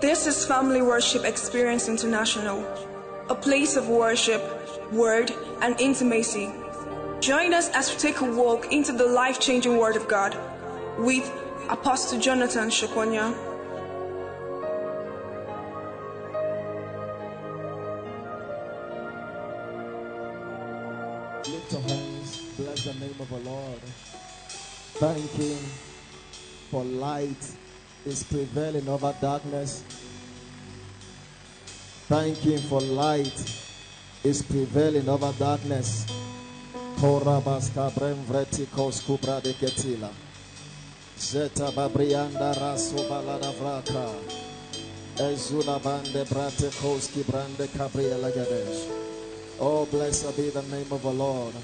This is Family Worship Experience International, a place of worship, word, and intimacy. Join us as we take a walk into the life changing Word of God with Apostle Jonathan Shekwonya. Lift your hands, bless the name of the Lord. Thank Him for light is prevailing over darkness. Thank Him for light is prevailing over darkness. Kubra de ketila. Zeta babrianda raso balada vraka. Ezula bande brate koski brande kabriela gadesh. Oh, blessed be the name of the Lord.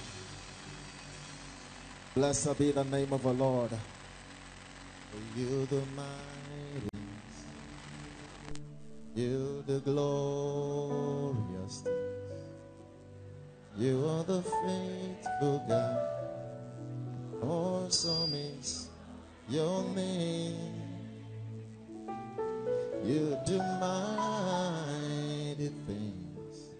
Blessed be the name of the Lord. You the mighty, you the glorious things. You are the faithful God. Awesome is your name. You do mighty things.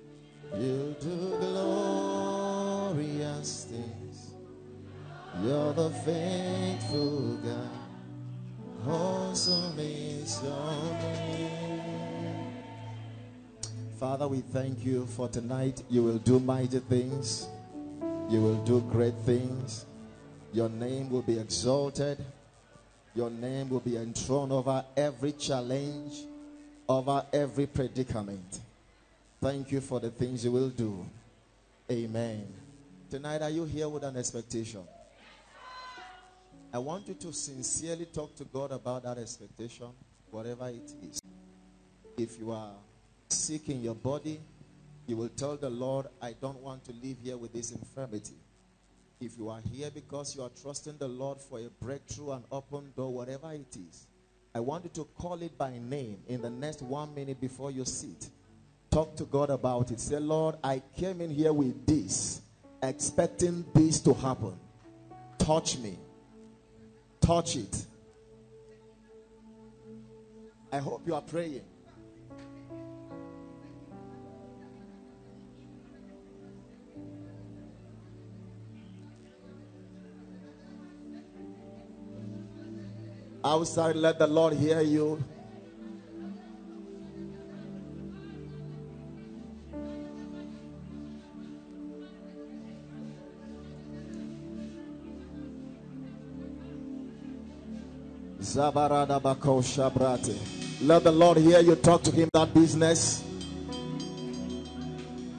You do glorious things. You're the faithful God. Awesome is your name. Father, we thank you for tonight. You will do mighty things. You will do great things. Your name will be exalted. Your name will be enthroned over every challenge, over every predicament. Thank you for the things you will do. Amen. Tonight, are you here with an expectation? I want you to sincerely talk to God about that expectation, whatever it is. If you are sick in your body, you will tell the Lord, I don't want to live here with this infirmity. If you are here because you are trusting the Lord for a breakthrough, an open door, whatever it is, I want you to call it by name in the next one minute before you sit. Talk to God about it. Say, Lord, I came in here with this, expecting this to happen. Touch me. Touch it. I hope you are praying. Outside, let the Lord hear you. Let the Lord hear you talk to him that business.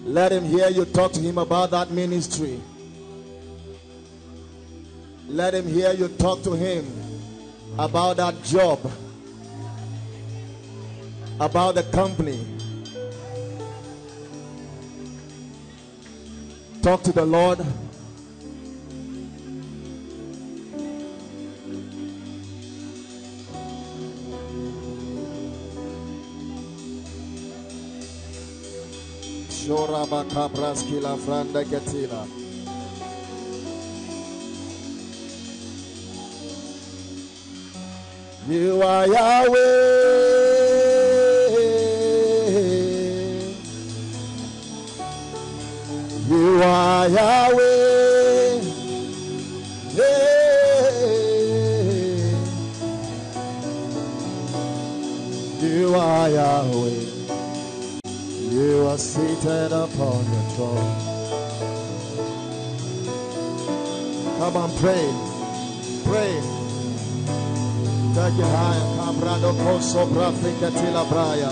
Let him hear you talk to him about that ministry. Let him hear you talk to him about that job, about the company. Talk to the Lord. Shora franda. You are Yahweh. You are Yahweh. You are Yahweh. Seated upon your throne. Come on, pray. Pray. Take it higher. Cabrado koso brafikatila braya.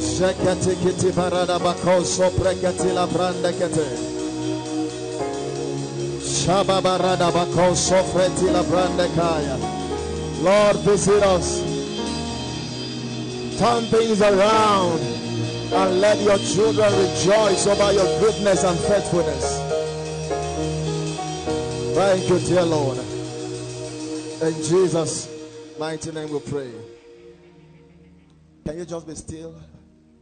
Shekati kiti barada bakoso prekatila branda kete. Shaba barada bakoso fretila branda kaya. Lord, visit us. Turn things around and let your children rejoice over your goodness and faithfulness. Thank you, dear Lord. In Jesus' mighty name we pray. Can you just be still?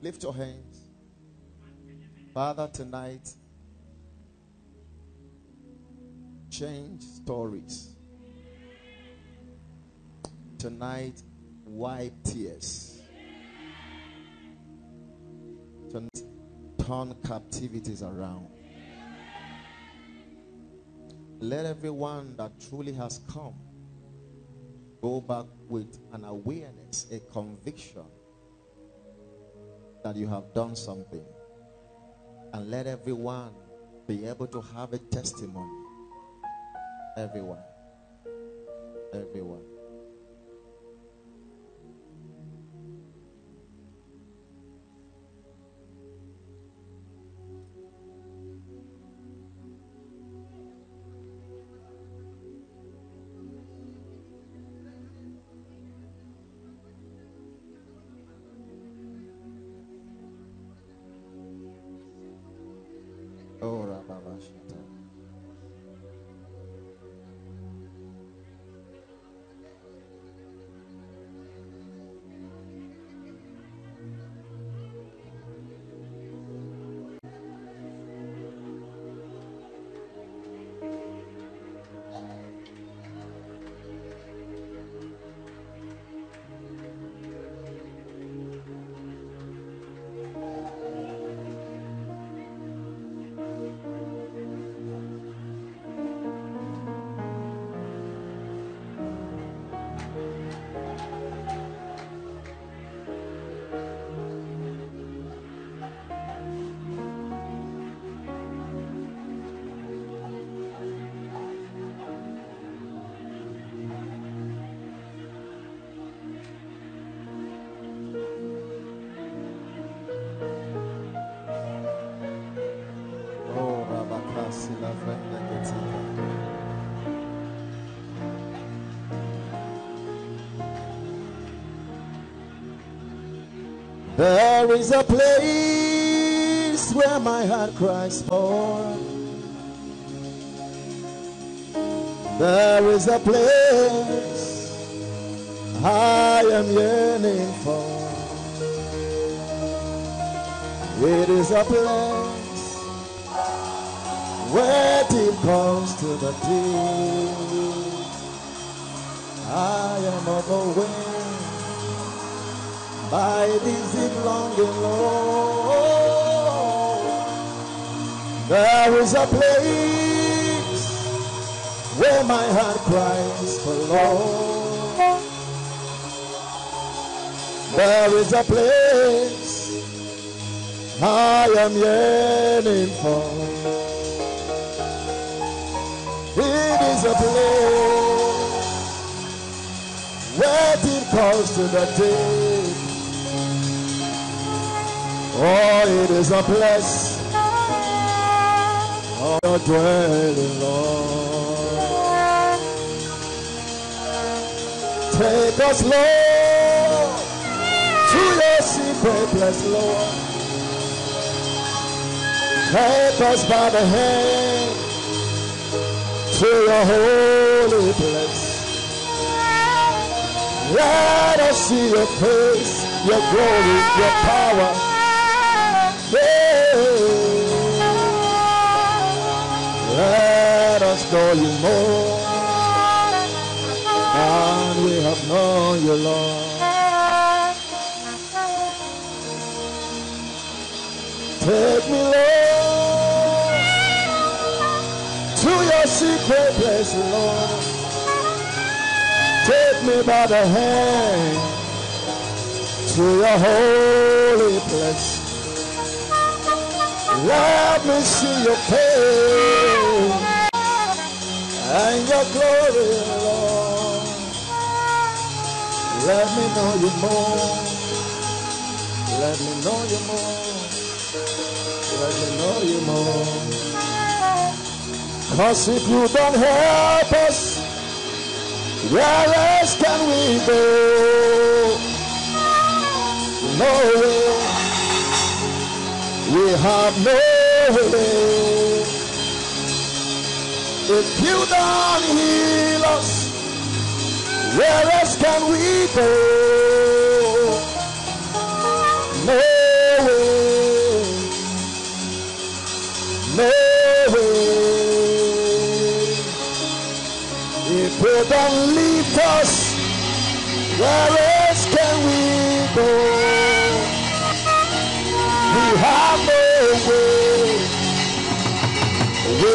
Lift your hands. Father, tonight, change stories. Tonight, wipe tears. To turn captivities around. Let everyone that truly has come go back with an awareness, a conviction that you have done something. And let everyone be able to have a testimony. Everyone. Everyone. Oh, Rababashata. Oh, is a place where my heart cries for. There is a place I am yearning for. It is a place where deep calls to the deep. I am overwhelmed by this longing, Lord. There is a place where my heart cries for Lord. There is a place I am yearning for. It is a place where deep calls to the deep. Oh, it is a place of your dwelling, Lord. Take us, Lord, to your secret place, Lord. Take us by the hand to your holy place. Let us see your face, your glory, your power. Know you more than we have known you, Lord. Take me, Lord, to your secret place, Lord. Take me by the hand to your holy place. Let me see your face and your glory, Lord. Let me know you more. Let me know you more. Let me know you more. Cause if you don't help us, where else can we go? No way. We have no way. If you don't heal us, where else can we go? No way. No way. If you don't lift us, where else can we go? We have no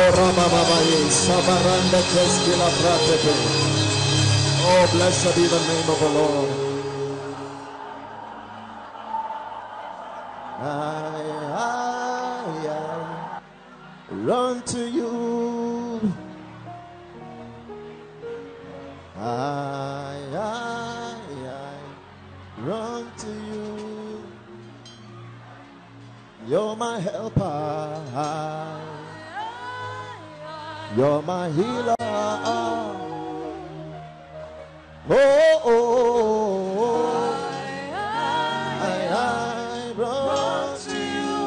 Ora mama maye keskila brande. Oh, blessed be the name of the Lord. Run to you. You're my helper. You're my healer. Oh, oh, oh, oh. I, I run to you.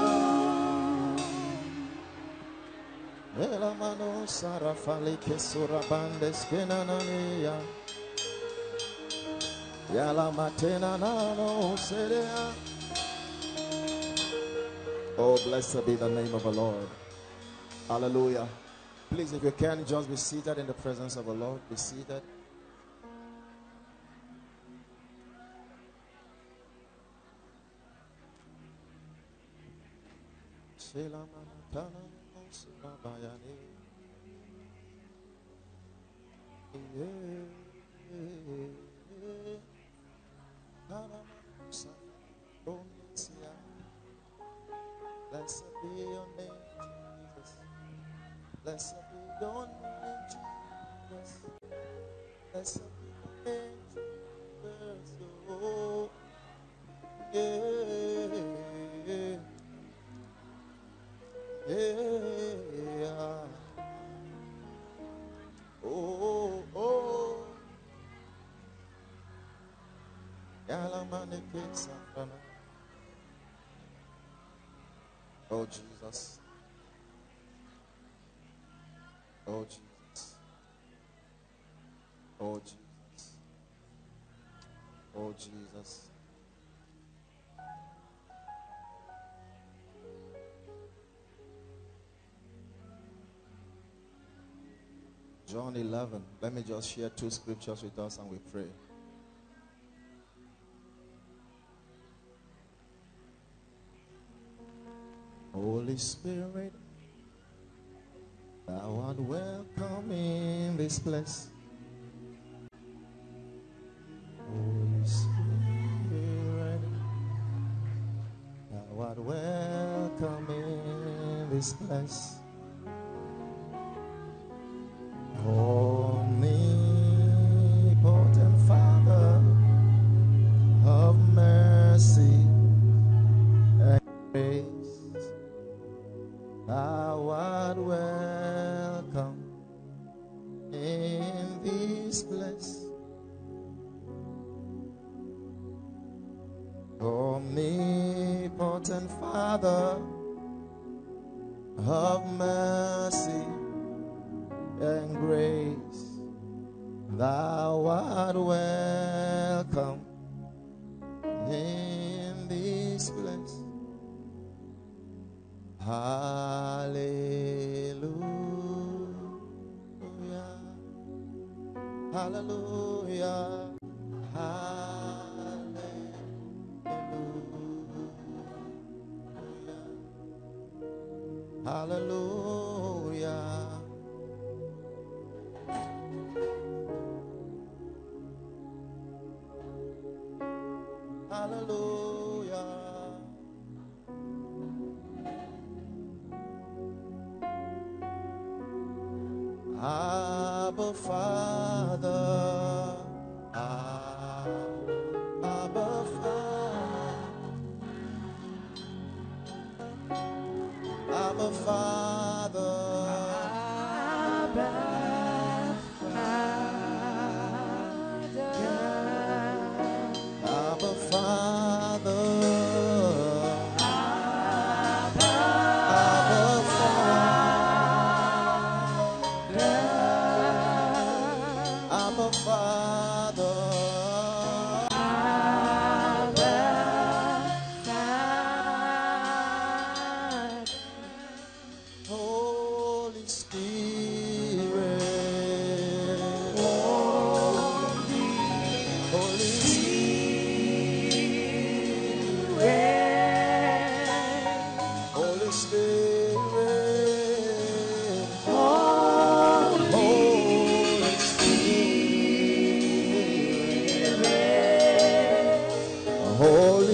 Yala matena serea. Oh, blessed be the name of the Lord. Hallelujah. Please, if you can, just be seated in the presence of the Lord. Be seated. Yeah. Blessed be your name, Jesus. Blessed be your name, Jesus. Oh, yeah. Yeah. Oh, oh. Oh, Jesus. Oh, Jesus. John 11. Let me just share two scriptures with us and we pray. Holy Spirit, thou art welcome in this place. In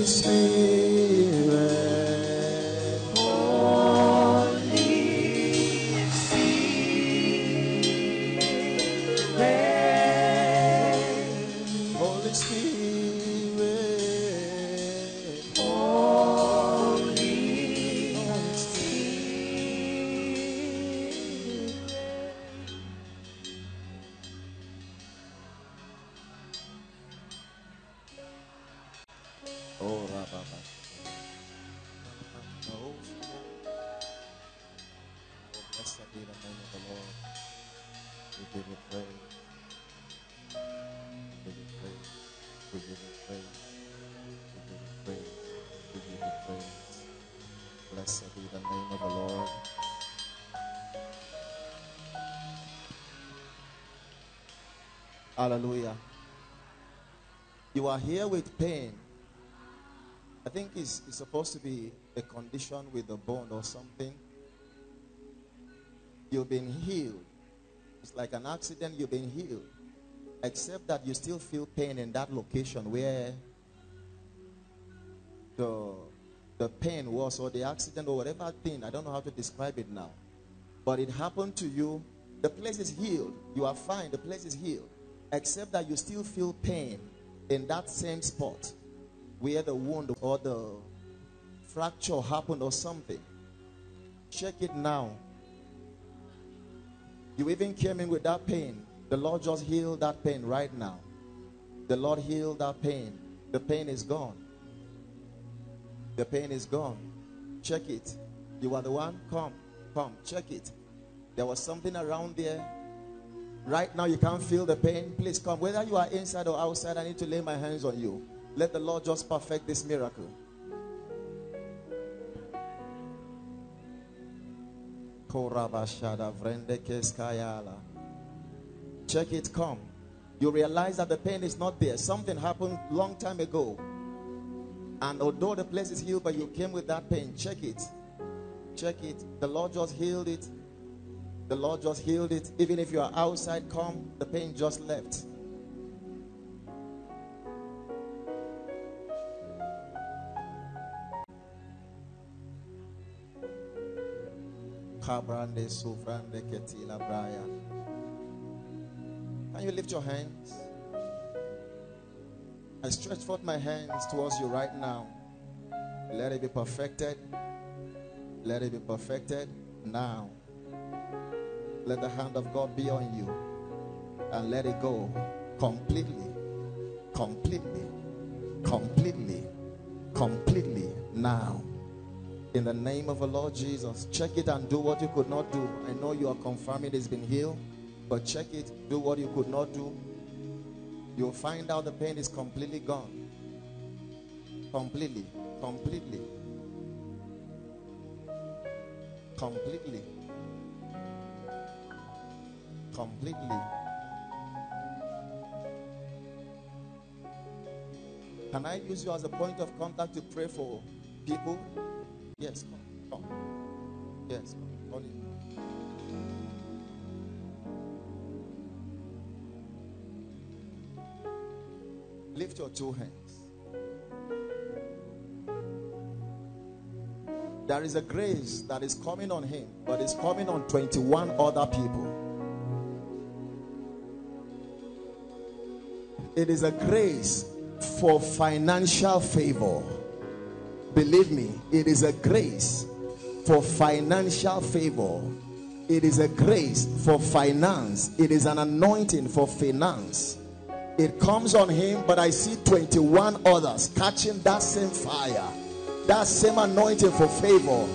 Holy Hallelujah. You are here with pain. I think it's, it's supposed to be a condition with the bone or something. You've been healed. It's like an accident, you've been healed. Except that you still feel pain in that location where the, the pain was, or the accident, or whatever thing. I don't know how to describe it now. But it happened to you. The place is healed. You are fine. The place is healed. Except that you still feel pain in that same spot where the wound or the fracture happened or something. Check it now. You even came in with that pain. The Lord just healed that pain right now. The Lord healed that pain. The pain is gone. The pain is gone. Check it. You are the one. Come, come, check it. There was something around there. Right now, you can't feel the pain. Please come. Whether you are inside or outside, I need to lay my hands on you. Let the Lord just perfect this miracle. Check it, come. You realize that the pain is not there. Something happened long time ago. And although the place is healed, but you came with that pain. Check it. Check it. The Lord just healed it. The Lord just healed it. Even if you are outside, come. The pain just left. Can you lift your hands? I stretch forth my hands towards you right now. Let it be perfected. Let it be perfected now. Let the hand of God be on you and let it go completely, completely, completely, completely now. In the name of the Lord Jesus, check it and do what you could not do. I know you are confirming it's been healed, but check it, do what you could not do. You'll find out the pain is completely gone. Completely, completely, completely, completely. Can I use you as a point of contact to pray for people? Yes, come, come. Yes, come. It. Lift your two hands. There is a grace that is coming on him, but it's coming on 21 other people. It is a grace for financial favor. Believe me, it is a grace for financial favor. It is a grace for finance. It is an anointing for finance. It comes on him, but I see 21 others catching that same fire, that same anointing for favor.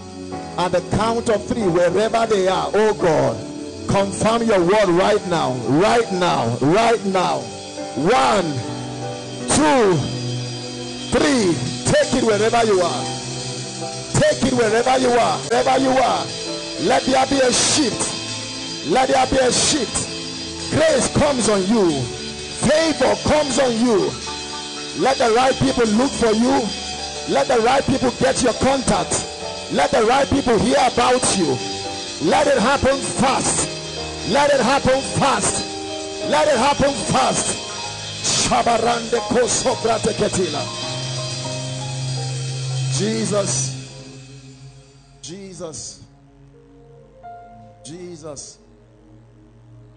At the count of three, wherever they are, oh God, confirm your word right now, right now, right now. One, two, three. Take it wherever you are. Take it wherever you are. Wherever you are. Let there be a shift. Let there be a shift. Grace comes on you. Favor comes on you. Let the right people look for you. Let the right people get your contact. Let the right people hear about you. Let it happen fast. Let it happen fast. Let it happen fast. Shabarande kosobrate ketila. Jesus. Jesus. Jesus.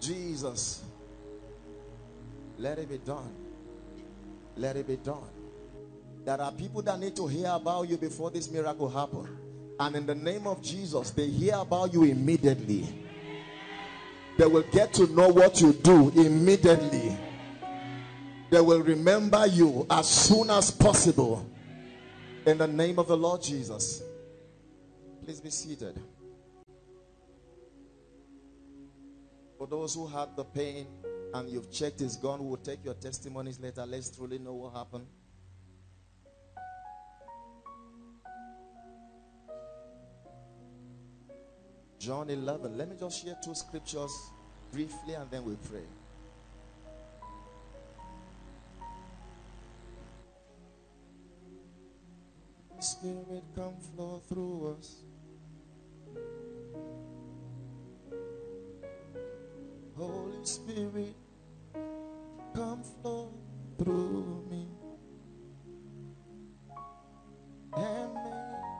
Jesus. Let it be done. Let it be done. There are people that need to hear about you before this miracle happen. And in the name of Jesus, they hear about you immediately. They will get to know what you do immediately. They will remember you as soon as possible. In the name of the Lord Jesus. Please be seated. For those who had the pain and you've checked it's gone, we'll take your testimonies later. Let's truly know what happened. John 11. Let me just share two scriptures briefly and then we pray. Spirit, come flow through us. Holy Spirit, come flow through me and make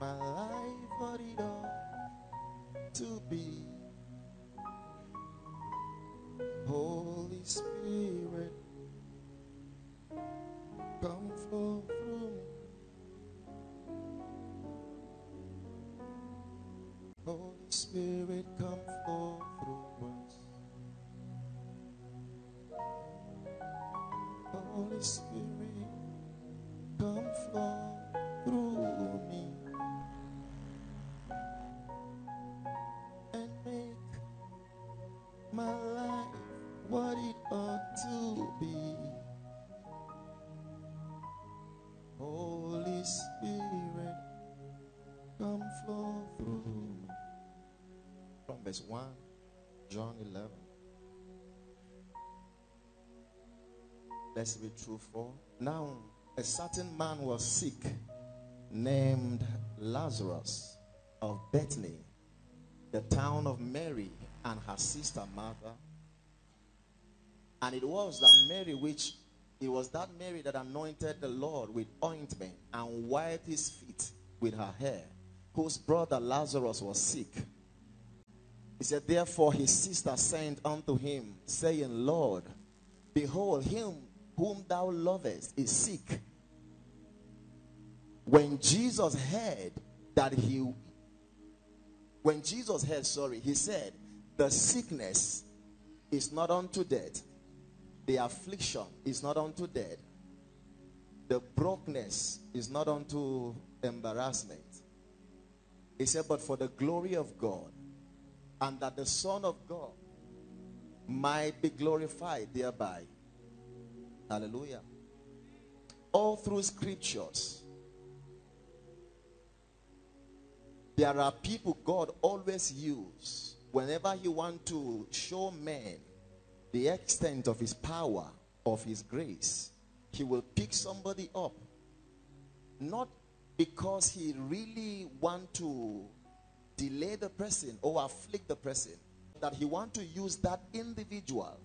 my life what it ought to be. Holy Spirit, come flow Spirit, come flow verse 1, John 11. Let's be 4. Now, a certain man was sick named Lazarus of Bethany, the town of Mary and her sister Martha. And it was that Mary, which it was that Mary that anointed the Lord with ointment and wiped his feet with her hair, whose brother Lazarus was sick. He said, Therefore his sister sent unto him, saying, Lord, behold, him whom thou lovest is sick. When Jesus heard that he, when Jesus heard, sorry, he said, The sickness is not unto death, the affliction is not unto death, the brokenness is not unto embarrassment. He said, But for the glory of God, and that the Son of God might be glorified thereby. Hallelujah. All through scriptures, there are people God always use whenever He want to show men the extent of His power, of His grace. He will pick somebody up, not because He really want to delay the person or afflict the person, that He want to use that individual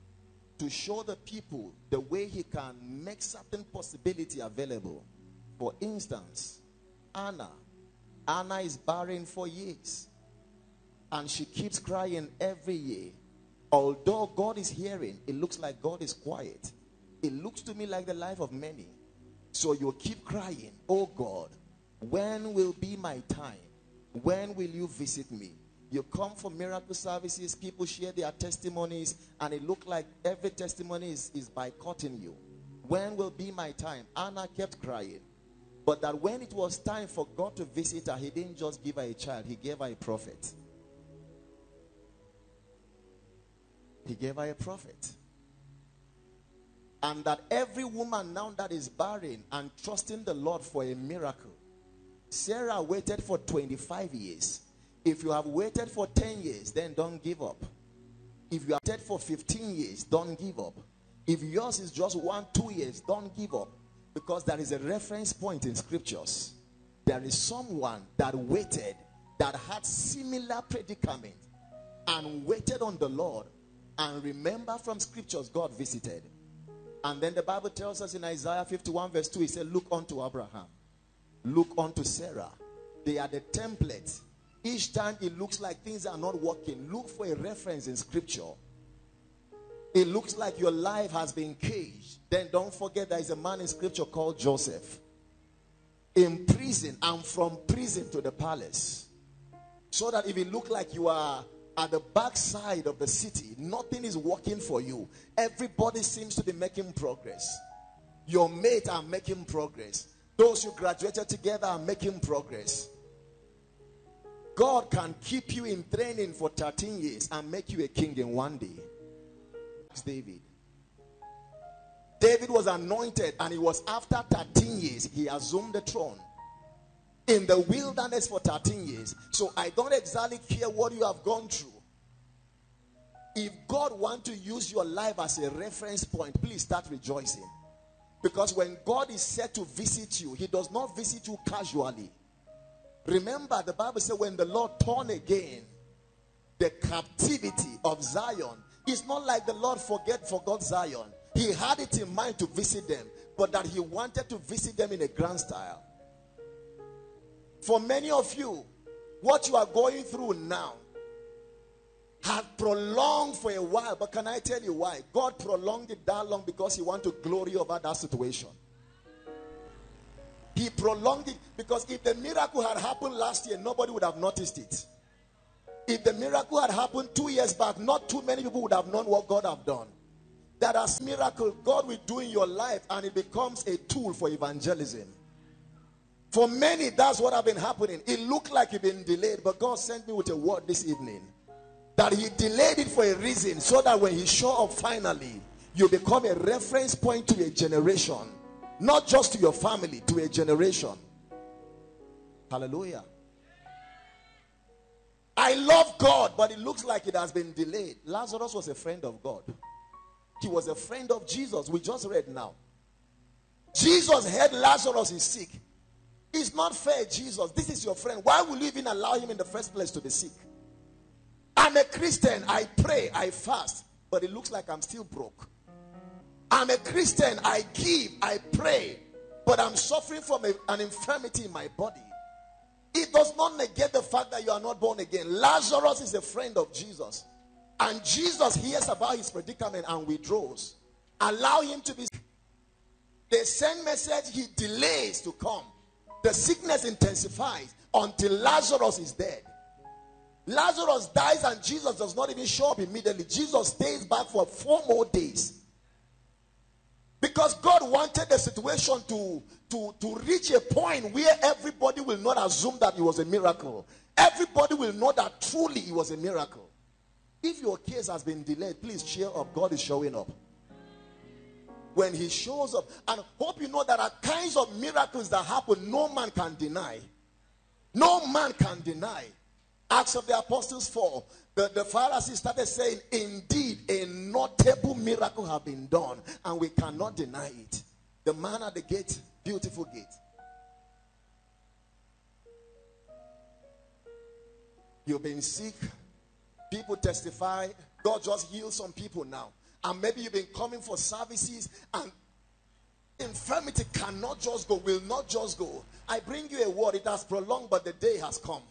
to show the people the way he can make certain possibility available. For instance, Anna. Anna is barren for years. And she keeps crying every year. Although God is hearing, it looks like God is quiet. It looks to me like the life of many. So you keep crying, Oh God, when will be my time? When will you visit me? You come for miracle services, people share their testimonies, and it looked like every testimony is, is boycotting you. When will be my time? Anna kept crying. But that when it was time for God to visit her, He didn't just give her a child, He gave her a prophet. He gave her a prophet. And that every woman now that is barren and trusting the Lord for a miracle. Sarah waited for 25 years. If you have waited for 10 years, then don't give up. If you have waited for 15 years, don't give up. If yours is just one, two years, don't give up. Because there is a reference point in scriptures. There is someone that waited that had similar predicament and waited on the Lord. And remember from scriptures, God visited. And then the Bible tells us in Isaiah 51, verse 2, he said, Look unto Abraham, look unto Sarah. They are the templates. Each time it looks like things are not working, look for a reference in scripture. It looks like your life has been caged. Then don't forget there is a man in scripture called Joseph. In prison and from prison to the palace. So that if it look like you are at the backside of the city, nothing is working for you. Everybody seems to be making progress. Your mates are making progress. Those who graduated together are making progress. God can keep you in training for 13 years and make you a king in one day. It's David. David was anointed, and it was after 13 years he assumed the throne in the wilderness for 13 years. So I don't exactly care what you have gone through. If God wants to use your life as a reference point, please start rejoicing. Because when God is set to visit you, he does not visit you casually. Remember, the Bible said when the Lord turned again the captivity of Zion, it's not like the Lord forget forgot Zion. He had it in mind to visit them, but that he wanted to visit them in a grand style. For many of you, what you are going through now has prolonged for a while. But can I tell you why? God prolonged it that long because He wants to glory over that situation. He prolonged it because if the miracle had happened last year, nobody would have noticed it. If the miracle had happened two years back, not too many people would have known what God have done. That as miracle God will do in your life, and it becomes a tool for evangelism. For many, that's what have been happening. It looked like it been delayed, but God sent me with a word this evening that He delayed it for a reason, so that when He show up finally, you become a reference point to a generation, not just to your family, to a generation. Hallelujah. I love God, but it looks like it has been delayed. Lazarus was a friend of God. He was a friend of Jesus. We just read now. Jesus heard Lazarus is sick. It's not fair, Jesus. This is your friend. Why will you even allow him in the first place to be sick? I'm a Christian. I pray, I fast, but it looks like I'm still broke. I'm a Christian. I give, I pray, but I'm suffering from a, an infirmity in my body. It does not negate the fact that you are not born again. Lazarus is a friend of Jesus. And Jesus hears about his predicament and withdraws. Allow him to be. They send message, he delays to come the sickness intensifies until Lazarus is dead. Lazarus dies and Jesus does not even show up immediately. Jesus stays back for four more days. Because God wanted the situation to, to, to reach a point where everybody will not assume that it was a miracle. Everybody will know that truly it was a miracle. If your case has been delayed, please cheer up. God is showing up when he shows up. And hope you know there are kinds of miracles that happen no man can deny. No man can deny. Acts of the Apostles 4. The, the Pharisees started saying, Indeed, a notable miracle have been done, and we cannot deny it. The man at the gate, beautiful gate. You've been sick. People testify. God just healed some people now and maybe you've been coming for services and infirmity cannot just go, will not just go. I bring you a word, it has prolonged, but the day has come.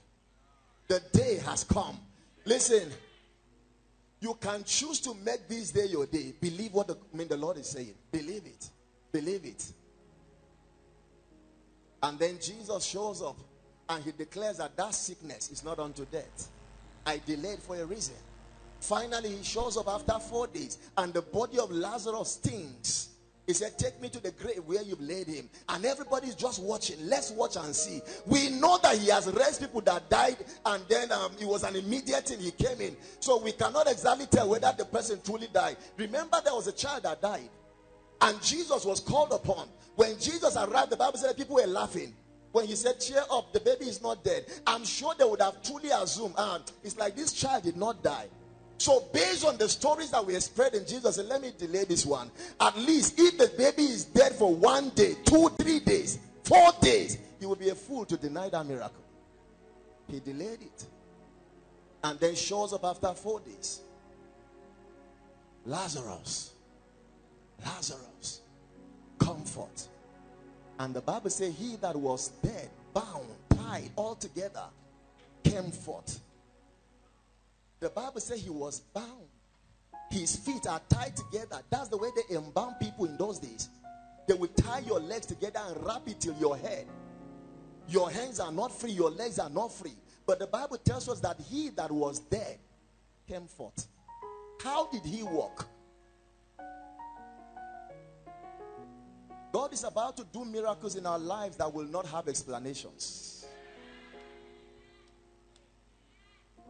The day has come. Listen, you can choose to make this day your day. Believe what the, I mean, the Lord is saying. Believe it. Believe it. And then Jesus shows up and he declares that that sickness is not unto death. I delayed for a reason. Finally, he shows up after four days, and the body of Lazarus stinks. He said, Take me to the grave where you've laid him. And everybody's just watching. Let's watch and see. We know that he has raised people that died, and then um, it was an immediate thing. He came in. So we cannot exactly tell whether the person truly died. Remember, there was a child that died. And Jesus was called upon. When Jesus arrived, the Bible said people were laughing. When he said, Cheer up, the baby is not dead. I'm sure they would have truly assumed, ah, it's like this child did not die. So, based on the stories that we spread in Jesus, said, let me delay this one. At least if the baby is dead for one day, two, three days, four days, he will be a fool to deny that miracle. He delayed it. And then shows up after four days. Lazarus, Lazarus, comfort. And the Bible says, He that was dead, bound, tied all together, came forth. The Bible says he was bound. His feet are tied together. That's the way they embalm people in those days. They will tie your legs together and wrap it till your head. Your hands are not free, your legs are not free. But the Bible tells us that he that was dead came forth. How did he walk? God is about to do miracles in our lives that will not have explanations.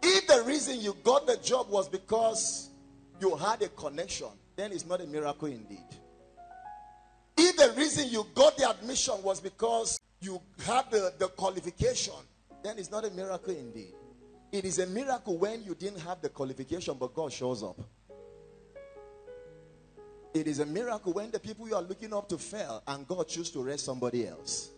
If the reason you got the job was because you had a connection, then it's not a miracle indeed. If the reason you got the admission was because you had the, the qualification, then it's not a miracle indeed. It is a miracle when you didn't have the qualification, but God shows up. It is a miracle when the people you are looking up to fail and God chooses to raise somebody else.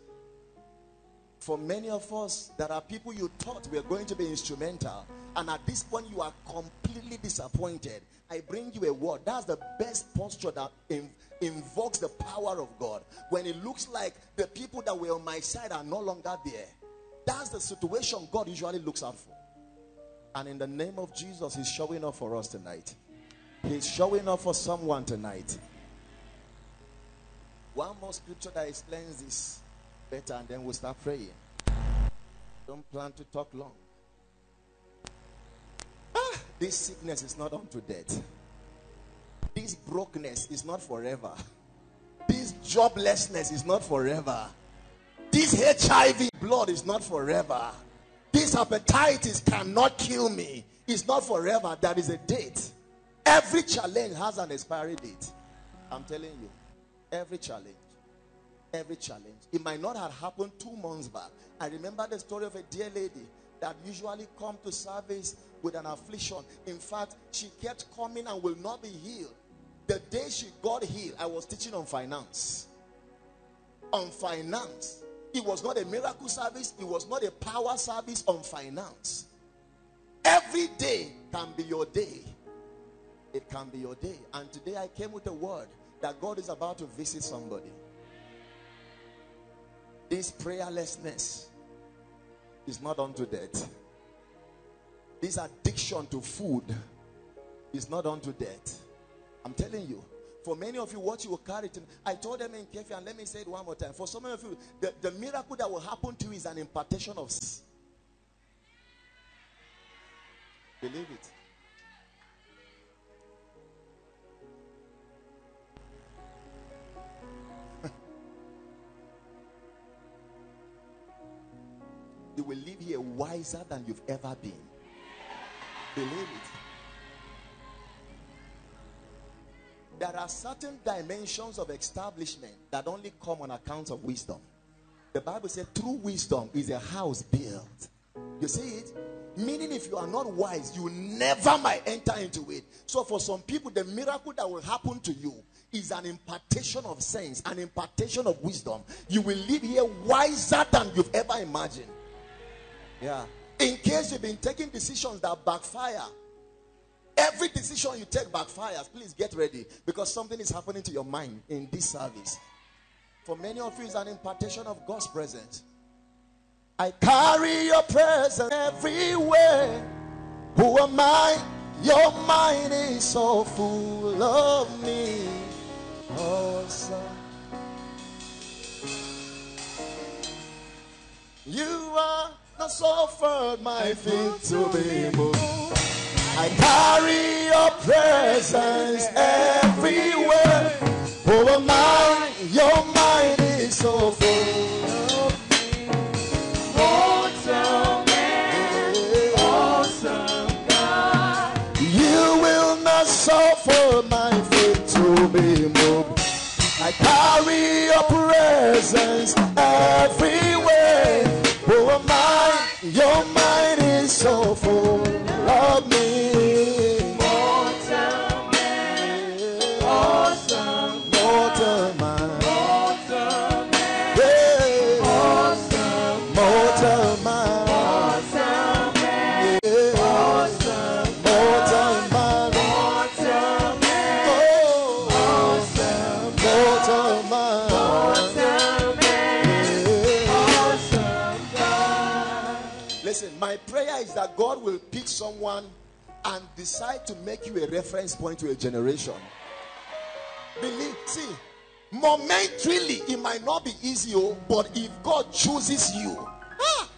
For many of us, there are people you thought we were going to be instrumental, and at this point you are completely disappointed. I bring you a word. That's the best posture that in, invokes the power of God. When it looks like the people that were on my side are no longer there, that's the situation God usually looks out for. And in the name of Jesus, He's showing up for us tonight. He's showing up for someone tonight. One more scripture that explains this better, and then we'll start praying. Don't plan to talk long. Ah, this sickness is not unto death. This brokenness is not forever. This joblessness is not forever. This HIV blood is not forever. This hepatitis cannot kill me. It's not forever. There is a date. Every challenge has an expiry date. I'm telling you. Every challenge. Every challenge. It might not have happened two months back. I remember the story of a dear lady that usually come to service with an affliction. In fact, she kept coming and will not be healed. The day she got healed, I was teaching on finance. On finance. It was not a miracle service, it was not a power service on finance. Every day can be your day it can be your day. And today I came with a word that God is about to visit somebody. This prayerlessness is not unto death. This addiction to food is not unto death. I'm telling you. For many of you, what you will carry to I told them in Keffi, and let me say it one more time. For some of you, the, the miracle that will happen to you is an impartation of believe it. You will leave here wiser than you've ever been. Believe it. There are certain dimensions of establishment that only come on account of wisdom. The Bible says, true wisdom is a house built. You see it? Meaning, if you are not wise, you never might enter into it. So, for some people, the miracle that will happen to you is an impartation of sense, an impartation of wisdom. You will live here wiser than you've ever imagined. Yeah. In case you've been taking decisions that backfire, every decision you take backfires. Please get ready because something is happening to your mind in this service. For many of you, it's an impartation of God's presence. I carry your presence everywhere. Who am I? Your mind is so full of me. Oh, awesome. You are suffered my feet to be moved. I carry your presence everywhere. Oh, oh, Over mine, your mind is so full. Awesome man, awesome God. You will not suffer my feet to be moved. I carry your presence everywhere. Oh, oh my, your mind is so full God will pick someone and decide to make you a reference point to a generation. Believe, see, momentarily it might not be easy, oh, but if God chooses you, ah,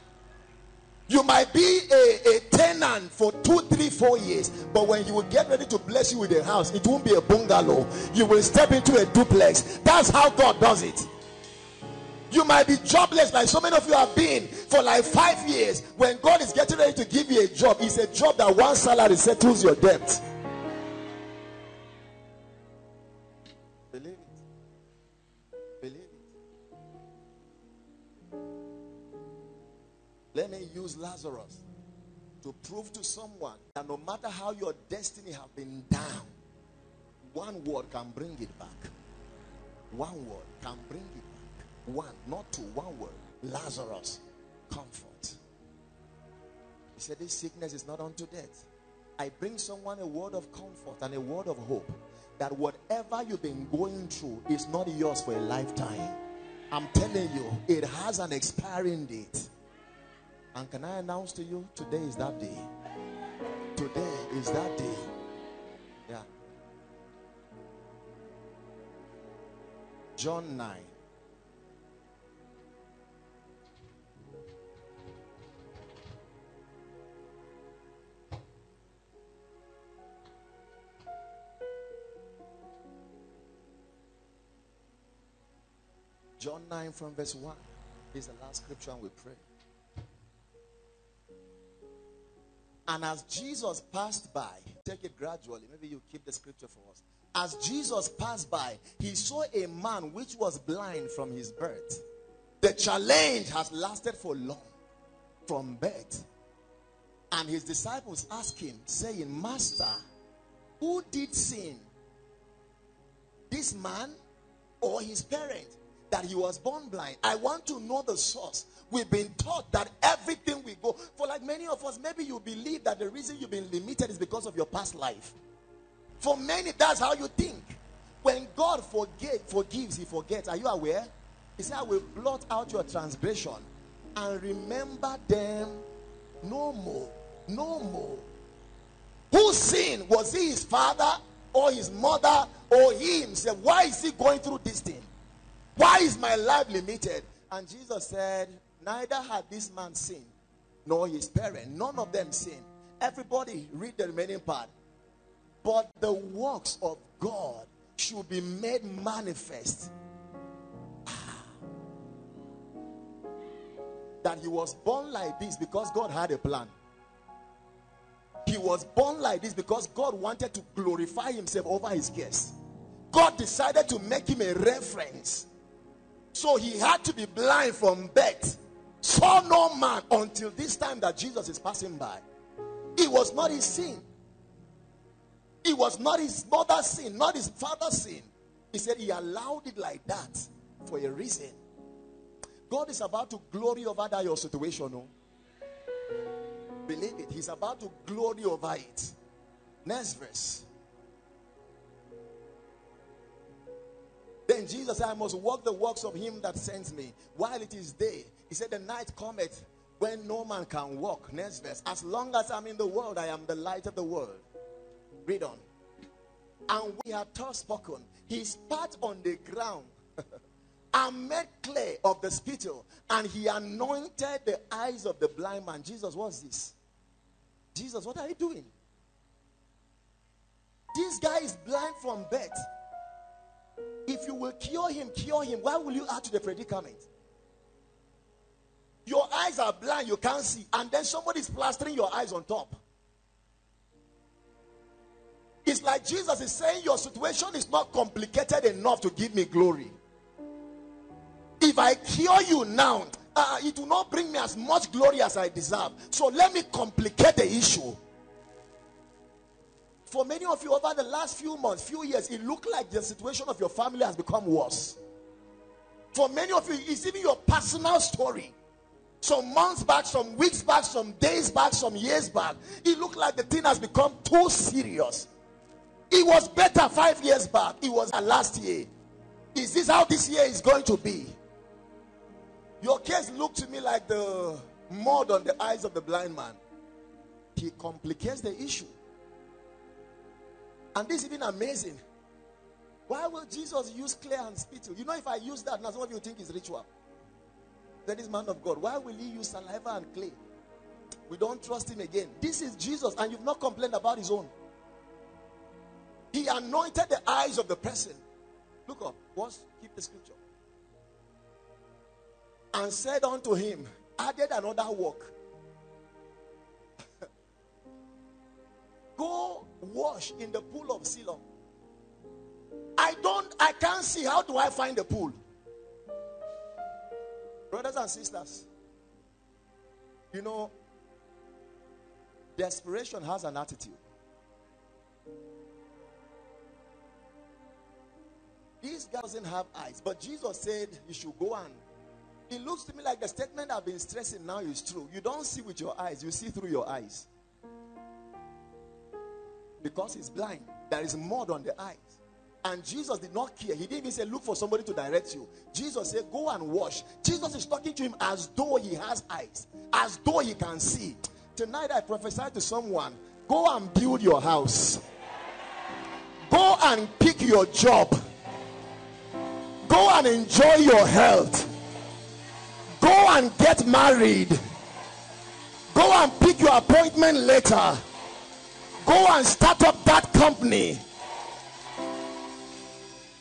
you might be a, a tenant for two, three, four years, but when you will get ready to bless you with a house, it won't be a bungalow. You will step into a duplex. That's how God does it. You might be jobless like so many of you have been for like five years. When God is getting ready to give you a job, it's a job that one salary settles your debt. Believe it. Believe it. Let me use Lazarus to prove to someone that no matter how your destiny have been down, one word can bring it back. One word can bring it back. One, not two, one word. Lazarus, comfort. He said, This sickness is not unto death. I bring someone a word of comfort and a word of hope that whatever you've been going through is not yours for a lifetime. I'm telling you, it has an expiring date. And can I announce to you, today is that day. Today is that day. Yeah. John 9. John 9 from verse 1 is the last scripture and we pray. And as Jesus passed by, take it gradually. Maybe you keep the scripture for us. As Jesus passed by, he saw a man which was blind from his birth. The challenge has lasted for long from birth. And his disciples asked him, saying, Master, who did sin? This man or his parent that he was born blind? I want to know the source. We've been taught that everything we go for, like many of us, maybe you believe that the reason you've been limited is because of your past life. For many, that's how you think. When God forget, forgives, He forgets. Are you aware? He said, I will blot out your transgression and remember them no more. No more. Who sin? Was he his father or his mother or he himself? Why is he going through this thing? Why is my life limited? And Jesus said, Neither had this man sinned nor his parent. None of them sinned. Everybody read the remaining part. But the works of God should be made manifest. Ah. That he was born like this because God had a plan. He was born like this because God wanted to glorify himself over his guests. God decided to make him a reference. So he had to be blind from birth. Saw no man until this time that Jesus is passing by. It was not his sin. It was not his mother's sin, not his father's sin. He said he allowed it like that for a reason. God is about to glory over that your situation. No? Believe it. He's about to glory over it. Next verse. Then Jesus said, I must walk the works of him that sends me while it is day. He said, The night cometh when no man can walk. Next verse. As long as I'm in the world, I am the light of the world. Read on. And we have thus spoken. He spat on the ground and made clay of the spittle, and he anointed the eyes of the blind man. Jesus, what's this? Jesus, what are you doing? This guy is blind from birth. If you will cure him, cure him. Why will you add to the predicament? Your eyes are blind, you can't see, and then somebody's plastering your eyes on top. It's It's like Jesus is saying, Your situation is not complicated enough to give me glory. If I cure you now, uh, it will not bring me as much glory as I deserve. So let me complicate the issue. For many of you, over the last few months, few years, it looked like the situation of your family has become worse. For many of you, it's even your personal story. Some months back, some weeks back, some days back, some years back, it looked like the thing has become too serious. It was better five years back, it was last year. Is this how this year is going to be? Your case looked to me like the mud on the eyes of the blind man. He complicates the issue. And this is even amazing. Why will Jesus use clay and spittle? You know, if I use that, now some of you think it's ritual. That is man of God. Why will he use saliva and clay? We don't trust him again. This is Jesus, and you've not complained about his own. He anointed the eyes of the person. Look up. Once, keep the scripture. And said unto him, added another work. Go wash in the pool of Siloam. I don't, I can't see. How do I find the pool? Brothers and sisters, you know, desperation has an attitude. This guy doesn't have eyes, but Jesus said you should go and. It looks to me like the statement I've been stressing now is true. You don't see with your eyes, you see through your eyes. Because he's blind, there is mud on the eyes. And Jesus did not care. He didn't even say, Look for somebody to direct you. Jesus said, Go and wash. Jesus is talking to him as though he has eyes, as though he can see. Tonight, I prophesy to someone go and build your house, go and pick your job, go and enjoy your health, go and get married, go and pick your appointment letter, go and start up that company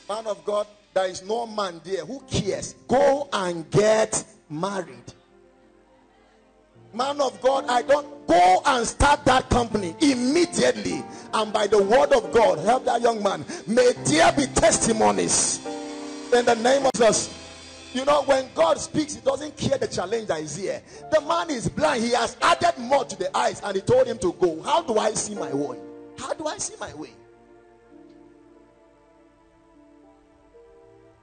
Man of God, there is no man there. Who cares? Go and get married. Man of God, I don't go and start that company immediately. And by the word of God, help that young man. May there be testimonies in the name of Jesus. You know, when God speaks, He doesn't care the challenge that is here. The man is blind, He has added more to the eyes, and He told him to go. How do I see my way? How do I see my way?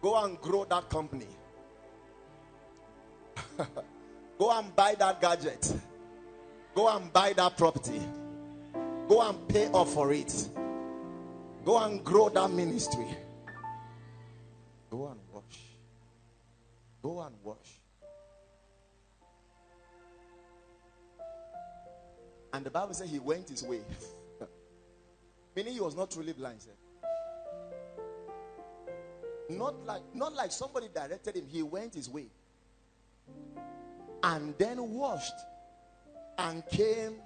Go and grow that company. Go and buy that gadget. Go and buy that property. Go and pay off for it. Go and grow that ministry. Go and. Go and wash. And the Bible says he went his way. Meaning he was not truly blind. Sir. Not like not like somebody directed him. He went his way. And then washed and came.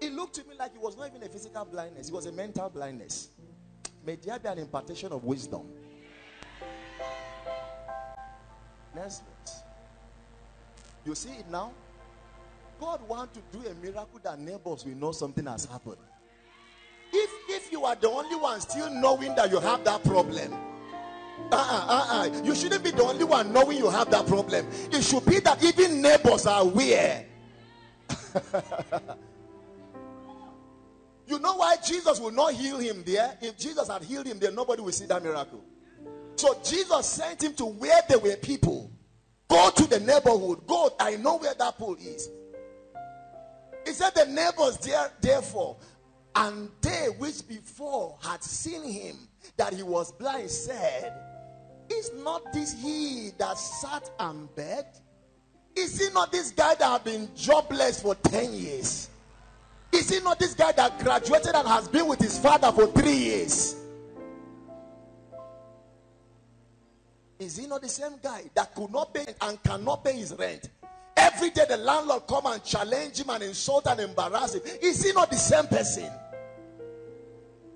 It looked to me like it was not even a physical blindness, it was a mental blindness. May there be an impartation of wisdom. Next. You see it now? God wants to do a miracle that neighbors will know something has happened. If if you are the only one still knowing that you have that problem, uh-uh, uh-uh. You shouldn't be the only one knowing you have that problem. It should be that even neighbors are aware. you know why Jesus will not heal him there? If Jesus had healed him there, nobody will see that miracle. So Jesus sent him to where there were people. Go to the neighborhood. Go. I know where that pool is. He said the neighbors there, therefore, and they which before had seen him that he was blind said, is not this he that sat and begged? Is he not this guy that have been jobless for 10 years? Is he not this guy that graduated and has been with his father for three years? Is he not the same guy that could not pay and cannot pay his rent? Every day the landlord come and challenge him and insult and embarrass him. Is he not the same person?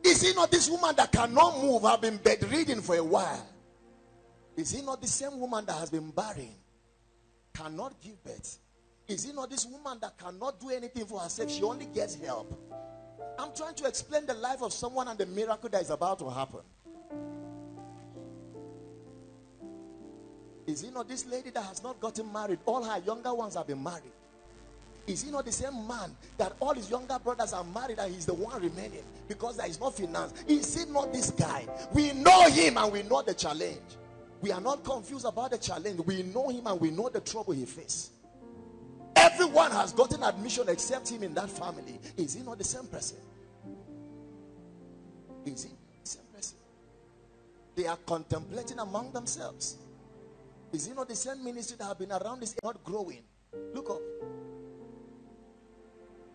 Is he not this woman that cannot move, have been bedridden for a while? Is he not the same woman that has been barren, cannot give birth? Is he not this woman that cannot do anything for herself? She only gets help. I'm trying to explain the life of someone and the miracle that is about to happen. Is he not this lady that has not gotten married? All her younger ones have been married. Is he not the same man that all his younger brothers are married and he's the one remaining because there is no finance? Is it not this guy? We know him and we know the challenge. We are not confused about the challenge. We know him and we know the trouble he faces. Everyone has gotten admission except him in that family. Is he not the same person? Is he the same person? They are contemplating among themselves. Is he not the same ministry that have been around this not growing? Look up.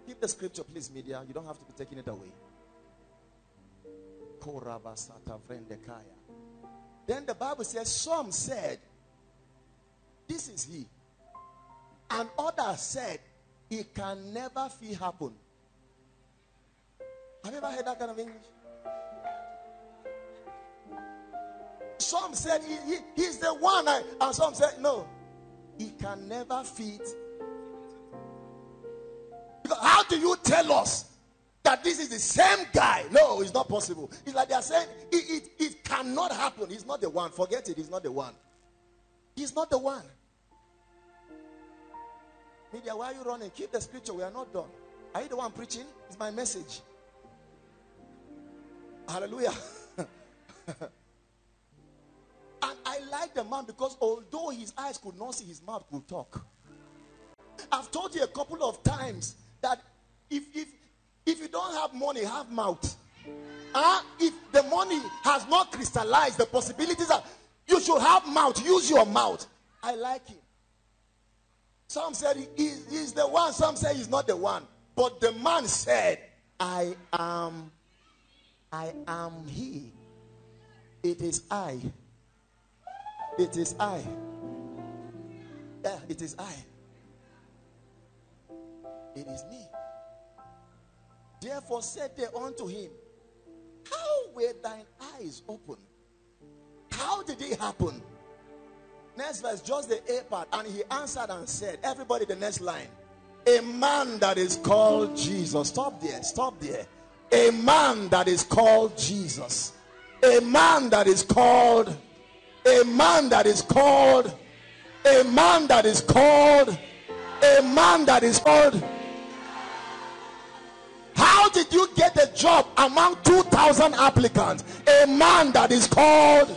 Keep the scripture, please, media. You don't have to be taking it away. Then the Bible says, Some said, This is he. And others said, It can never feel happen. Have you ever heard that kind of English? Some said he, he, he's the one, and some said no, he can never fit how do you tell us that this is the same guy? No, it's not possible. It's like they are saying it, it, it cannot happen. He's not the one. Forget it. He's not the one. He's not the one. Media, why are you running? Keep the scripture. We are not done. Are you the one preaching? It's my message. Hallelujah. I like the man because although his eyes could not see, his mouth could talk. I've told you a couple of times that if if if you don't have money, have mouth. Uh, if the money has not crystallized, the possibilities are you should have mouth. Use your mouth. I like him. Some said he is he's the one, some say he's not the one. But the man said, I am, I am he. It is I. It is I. Yeah, it is I. It is me. Therefore said they unto him, How were thine eyes open? How did it happen? Next verse, just the A part. And he answered and said, Everybody, the next line. A man that is called Jesus. Stop there. Stop there. A man that is called Jesus. A man that is called. A man that is called. A man that is called. A man that is called. How did you get a job among 2,000 applicants? A man that is called.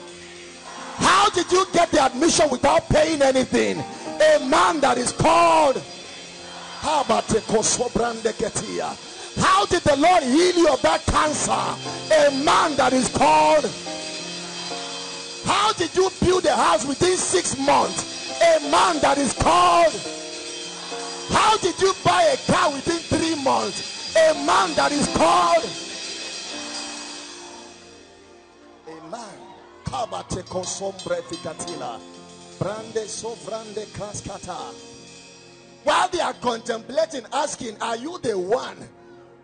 How did you get the admission without paying anything? A man that is called. How did the Lord heal you of that cancer? A man that is called. How did you build a house within six months? A man that is called. How did you buy a car within three months? a man that is called a man kabateko sombre ficatila brande sovrande cascata while they are contemplating asking are you the one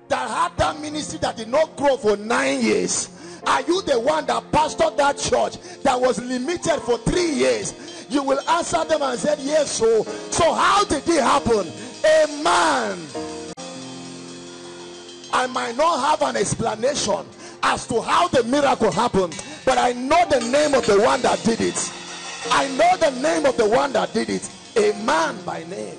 that had that ministry that did not grow for nine years are you the one that pastored that church that was limited for three years you will answer them and said yes so so how did it happen a man I might not have an explanation as to how the miracle happened, but I know the name of the one that did it. I know the name of the one that did it. A man by name.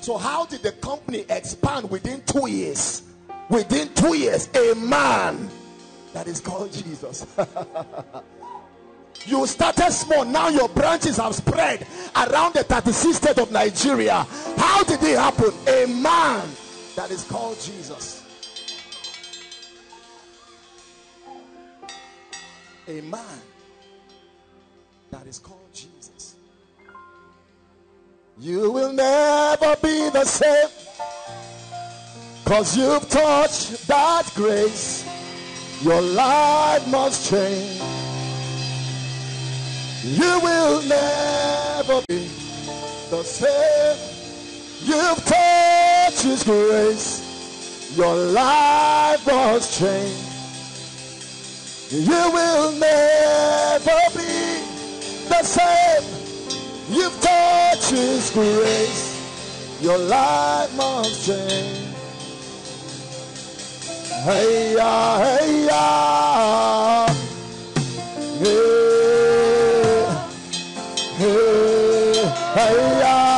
So, how did the company expand within two years? Within two years, a man that is called Jesus. You started small, now your branches have spread around the 36 state of Nigeria. How did it happen? A man that is called Jesus. A man that is called. You will never be the same because you've touched that grace. Your life must change. You will never be the same. You've touched His grace. Your life must change. You will never be the same. You've touched His grace, your life must change. Hey ya, hey ya, hey, hey, hey ya,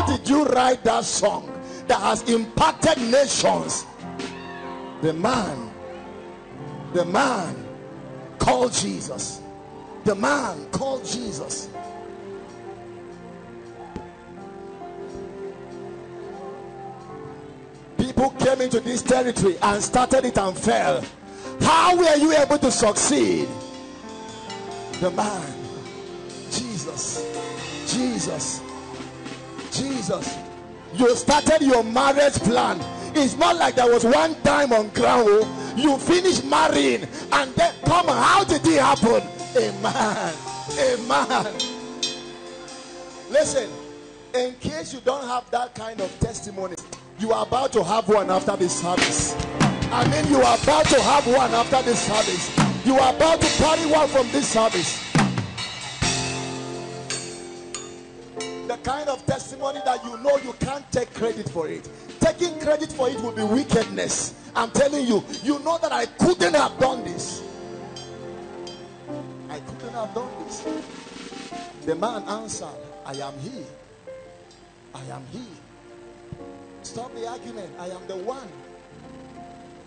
How did you write that song that has impacted nations? The man, the man called Jesus. The man called Jesus. People came into this territory and started it and fell. How were you able to succeed? The man, Jesus, Jesus, Jesus. You started your marriage plan. It's not like there was one time on ground. oh. You finished marrying and then come on. How did it happen? A man. A man. Listen, in case you don't have that kind of testimony, you are about to have one after this service. I mean, you are about to have one after this service. You are about to carry one from this service. The kind of testimony that you know you can't take credit for it. Taking credit for it will be wickedness. I'm telling you, you know that I couldn't have done this. I couldn't have done this. The man answered, I am he. I am he. Stop the argument. I am the one.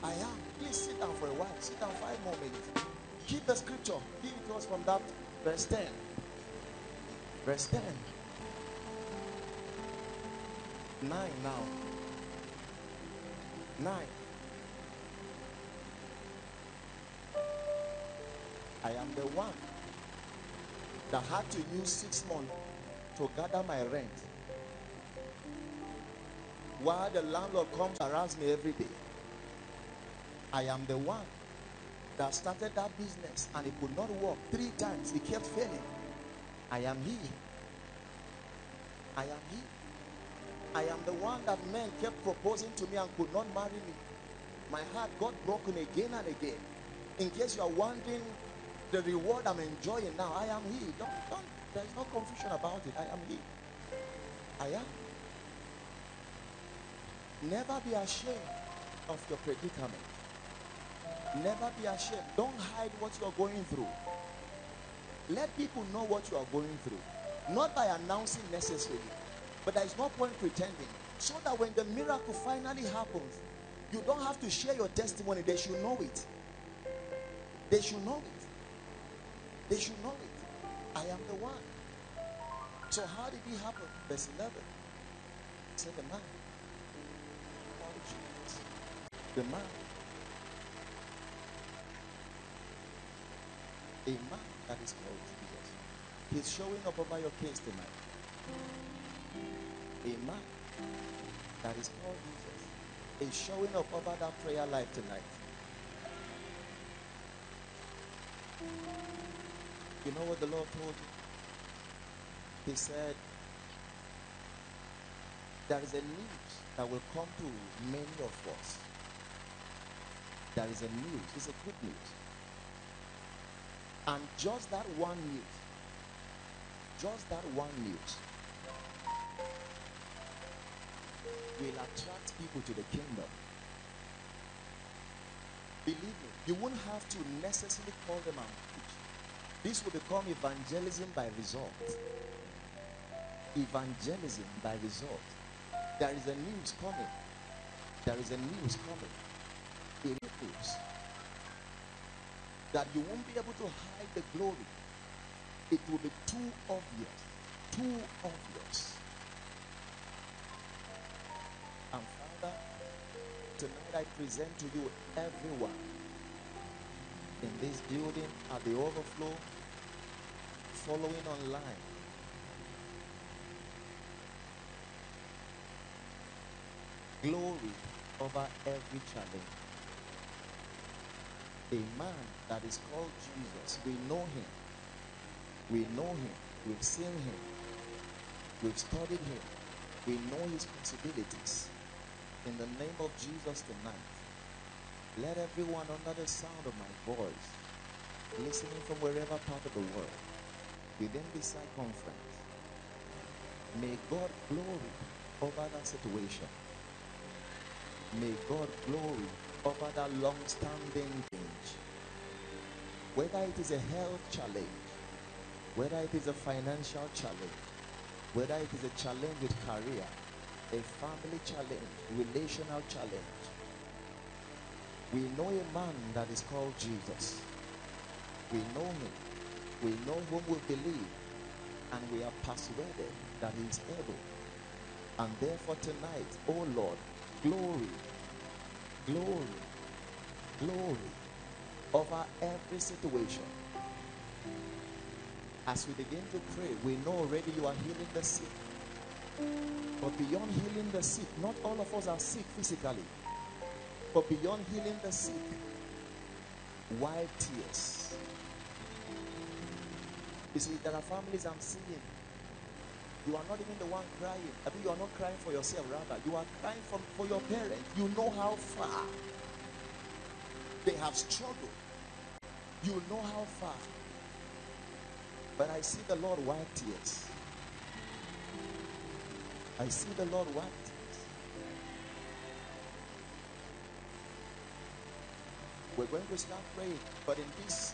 I am. Please sit down for a while. Sit down five more minutes. Keep the scripture. Give it to us from that verse 10. Verse 10. 9 now. 9. I am the one that had to use six months to gather my rent. While the landlord comes around me every day. I am the one that started that business and it could not work three times. It kept failing. I am he. I am he. I am the one that men kept proposing to me and could not marry me. My heart got broken again and again. In case you are wondering the reward I'm enjoying now, I am He. Don't, don't, there is no confusion about it. I am He. I am. Never be ashamed of your predicament. Never be ashamed. Don't hide what you are going through. Let people know what you are going through. Not by announcing necessarily, but there is no point pretending. So that when the miracle finally happens, you don't have to share your testimony. They should know it. They should know it. They should know it. I am the one. So how did it happen? Verse 11. It said the man. The man. A man that is called Jesus. He's showing up over your case tonight. A man that is called Jesus is showing up over that prayer life tonight. You know what the Lord told you? He said, There is a news that will come to many of us. There is a news, it's a good news. And just that one news, just that one news will attract people to the kingdom. Believe me, you won't have to necessarily call them and preach. This will become evangelism by result. Evangelism by result. There is a news coming. There is a news coming. A news that you won't be able to hide the glory. It will be too obvious. Too obvious. Tonight I present to you everyone in this building at the overflow, following online. Glory over every challenge. A man that is called Jesus, we know him. We know him. We've seen him. We've studied him. We know his possibilities. In the name of Jesus tonight, let everyone under the sound of my voice, listening from wherever part of the world, within this circumference, may God glory over that situation. May God glory over that long-standing change. Whether it is a health challenge, whether it is a financial challenge, whether it is a challenge with career, a family challenge, relational challenge. We know a man that is called Jesus. We know him. We know whom we believe. And we are persuaded that he is able. And therefore tonight, oh Lord, glory, glory, glory over every situation. As we begin to pray, we know already you are healing the sick. But beyond healing the sick, not all of us are sick physically. But beyond healing the sick, why tears. You see, there are families I'm seeing. You are not even the one crying. I mean, you are not crying for yourself, rather. You are crying for, for your parents. You know how far they have struggled. You know how far. But I see the Lord wipe tears. I see the Lord wipe tears. We're going to start praying, but in this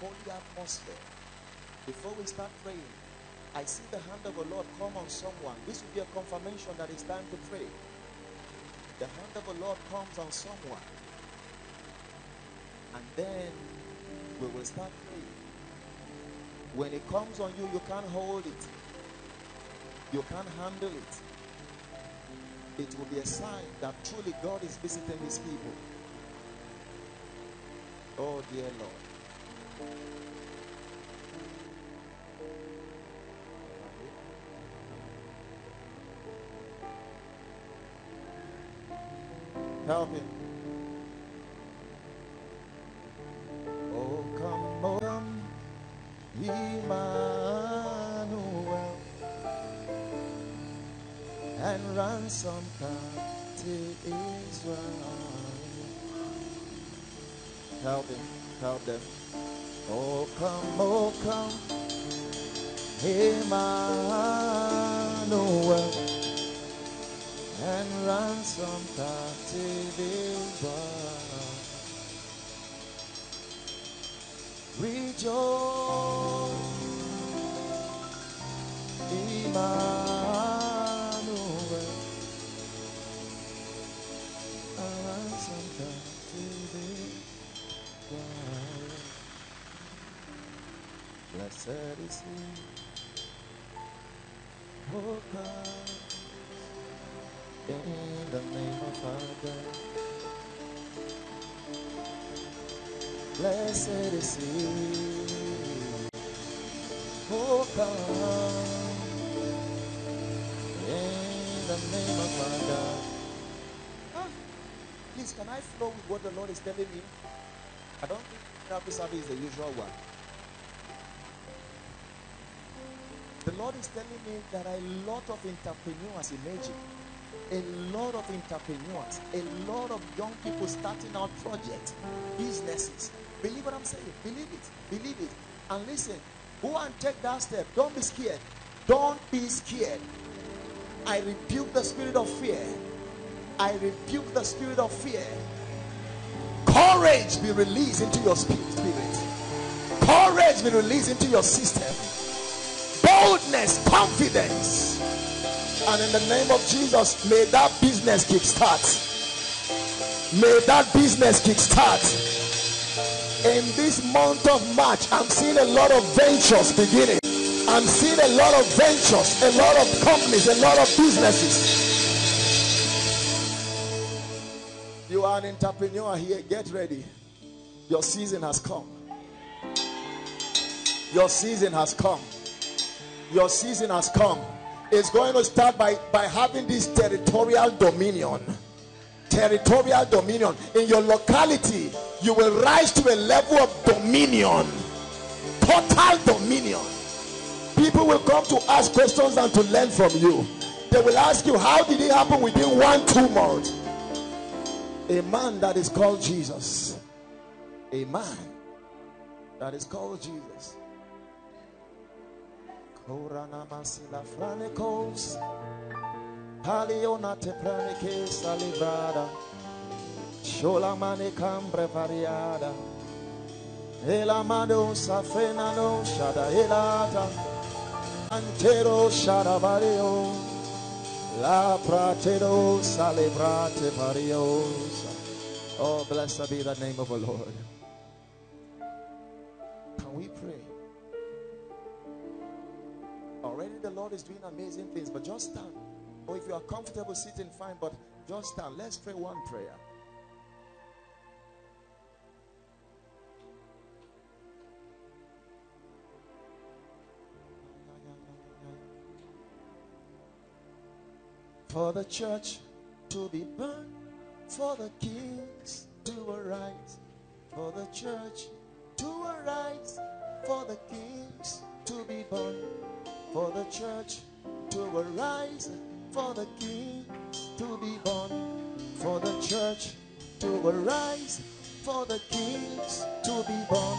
holy atmosphere, before we start praying, I see the hand of the Lord come on someone. This will be a confirmation that it's time to pray. The hand of the Lord comes on someone. And then we will start praying. When it comes on you, you can't hold it. You can't handle it. It will be a sign that truly God is visiting his people. Oh, dear Lord. Help him. Help him, help them. Oh, come, oh, come, Emmanuel, Blessed is he who comes in the name of our God. Ah, please, can I flow with what the Lord is telling me? I don't think miracle service is the usual one. The Lord is telling me that a lot of entrepreneurs emerging, a lot of entrepreneurs, a lot of young people starting out projects, businesses. Believe what I'm saying. Believe it. Believe it. And listen, go and take that step. Don't be scared. Don't be scared. I rebuke the spirit of fear. I rebuke the spirit of fear. Courage be released into your spirit. Courage be released into your system boldness, confidence. And in the name of Jesus, may that business kickstart. May that business kickstart. In this month of March, I'm seeing a lot of ventures beginning. I'm seeing a lot of ventures, a lot of companies, a lot of businesses. You are an entrepreneur here. Get ready. Your season has come. Your season has come. Your season has come. It's going to start by, by having this territorial dominion. Territorial dominion. In your locality, you will rise to a level of dominion. Total dominion. People will come to ask questions and to learn from you. They will ask you, How did it happen within one, two months? A man that is called Jesus. A man that is called Jesus. Korana masila franicos. Paliona te pranique salivrada. Shola mane cambre variada. Ela mano safena no shada elata. Antero shada vario. La pratero salibrate varios. Oh, blessed be the name of the Lord. Can we pray? Already the Lord is doing amazing things, but just stand. Or if you are comfortable sitting, fine, but just stand. Let's pray one prayer. For the church to be burned, for the kings to arise, for the church to arise, for the kings to be born, for the church to arise, for the king to be born, for the church to arise, for the kings to be born,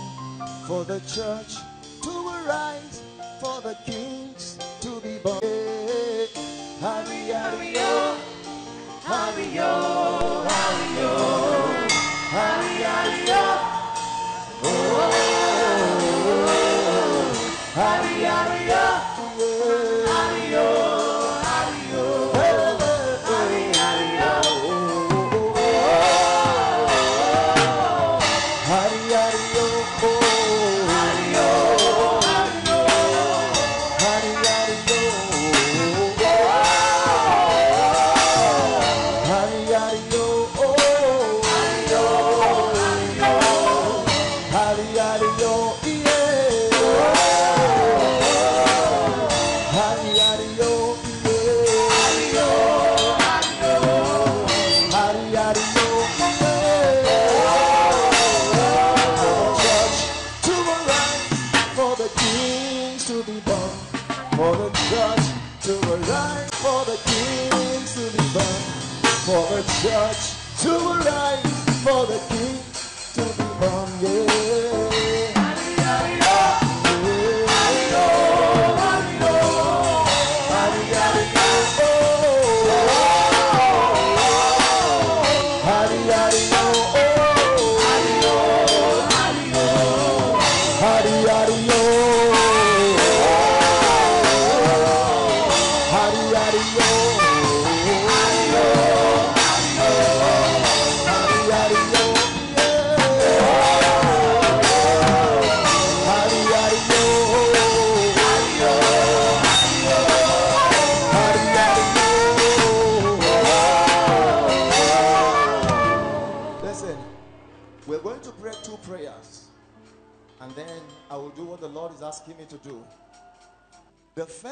for the church to arise, for the kings to be born. Hurry, hurry, oh, hurry, oh, hurry, oh, hurry, hurry, oh. Hurry, hurry, up. Hurry,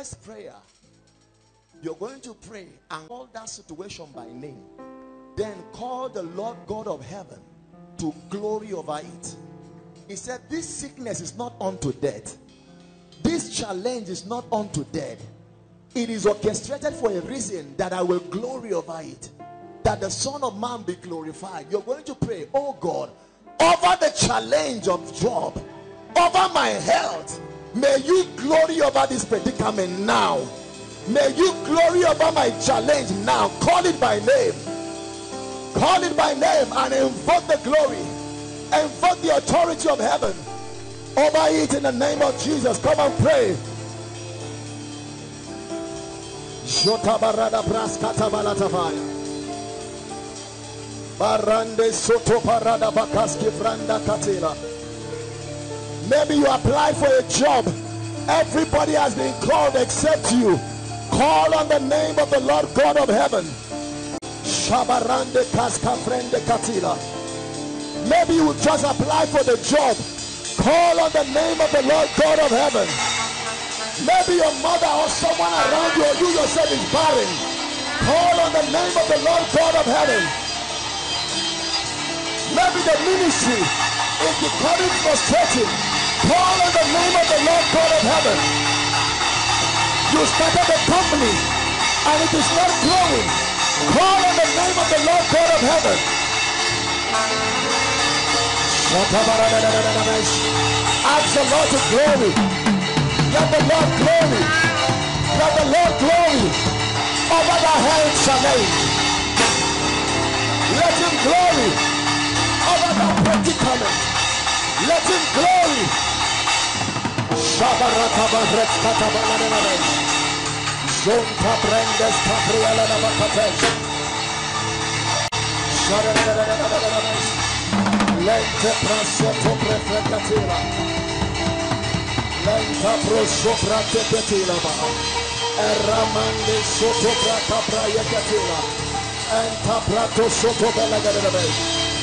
first prayer, you're going to pray and call that situation by name. Then call the Lord God of heaven to glory over it. He said, This sickness is not unto death, this challenge is not unto death. It is orchestrated for a reason that I will glory over it that the Son of Man be glorified. You're going to pray, oh God, over the challenge of job, over my health. May you glory over this predicament now. May you glory over my challenge now. Call it by name. Call it by name and invoke the glory. Invoke the authority of heaven over it in the name of Jesus. Come and pray. Barande soto parada bakaski franda. Maybe you apply for a job. Everybody has been called except you. Call on the name of the Lord God of heaven. Maybe you just apply for the job. Call on the name of the Lord God of heaven. Maybe your mother or someone around you or you yourself is barren. Call on the name of the Lord God of heaven. Maybe the ministry is becoming frustrating. Call on the name of the Lord God of heaven. You started a company and it is not growing. Call on the name of the Lord God of heaven. Ask the Lord to glory. Let the Lord glory. Let the Lord glory over the hands Shanae. Let him glory over the predicament. Let him glory. Zonta brendes capriala navakates. Sharanananes. Lente prasoto prefecatila. Lenta prosopra tepetila ba. Eramande soto prata praia catila. Enta prato soto bella gadebe.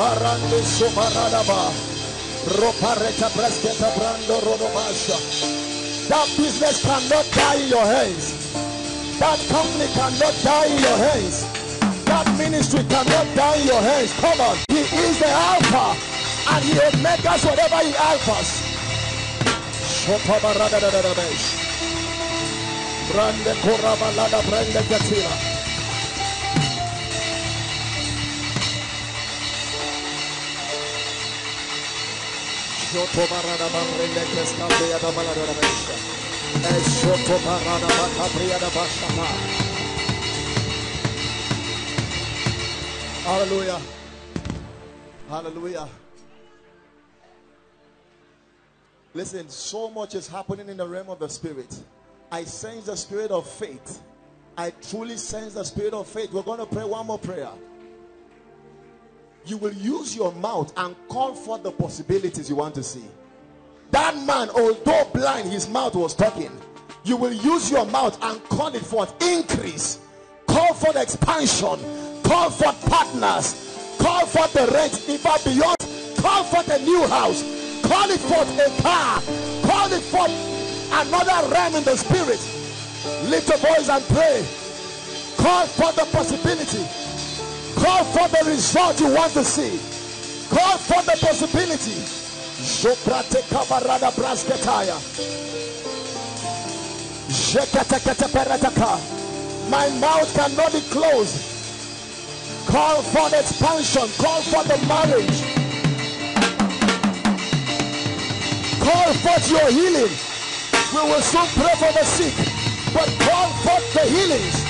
Soparadaba, Ropareta presketa brando. That business cannot die in your hands. That company cannot die in your hands. That ministry cannot die in your hands. Come on. He is the Alpha and He Omegas whatever He Alphas. Brande korabalada brande. Hallelujah. Hallelujah. Listen, so much is happening in the realm of the spirit. I sense the spirit of faith. I truly sense the spirit of faith. We're going to pray one more prayer. You will use your mouth and call for the possibilities you want to see. That man, although blind, his mouth was talking. You will use your mouth and call it forth increase, call for the expansion, call for partners, call for the rent, I beyond, call for the new house, call it forth a car, call it forth another realm in the spirit. Lift your voice and pray. Call for the possibility. Call for the result you want to see. Call for the possibility. My mouth cannot be closed. Call for the expansion. Call for the marriage. Call for your healing. We will soon pray for the sick, but call for the healings.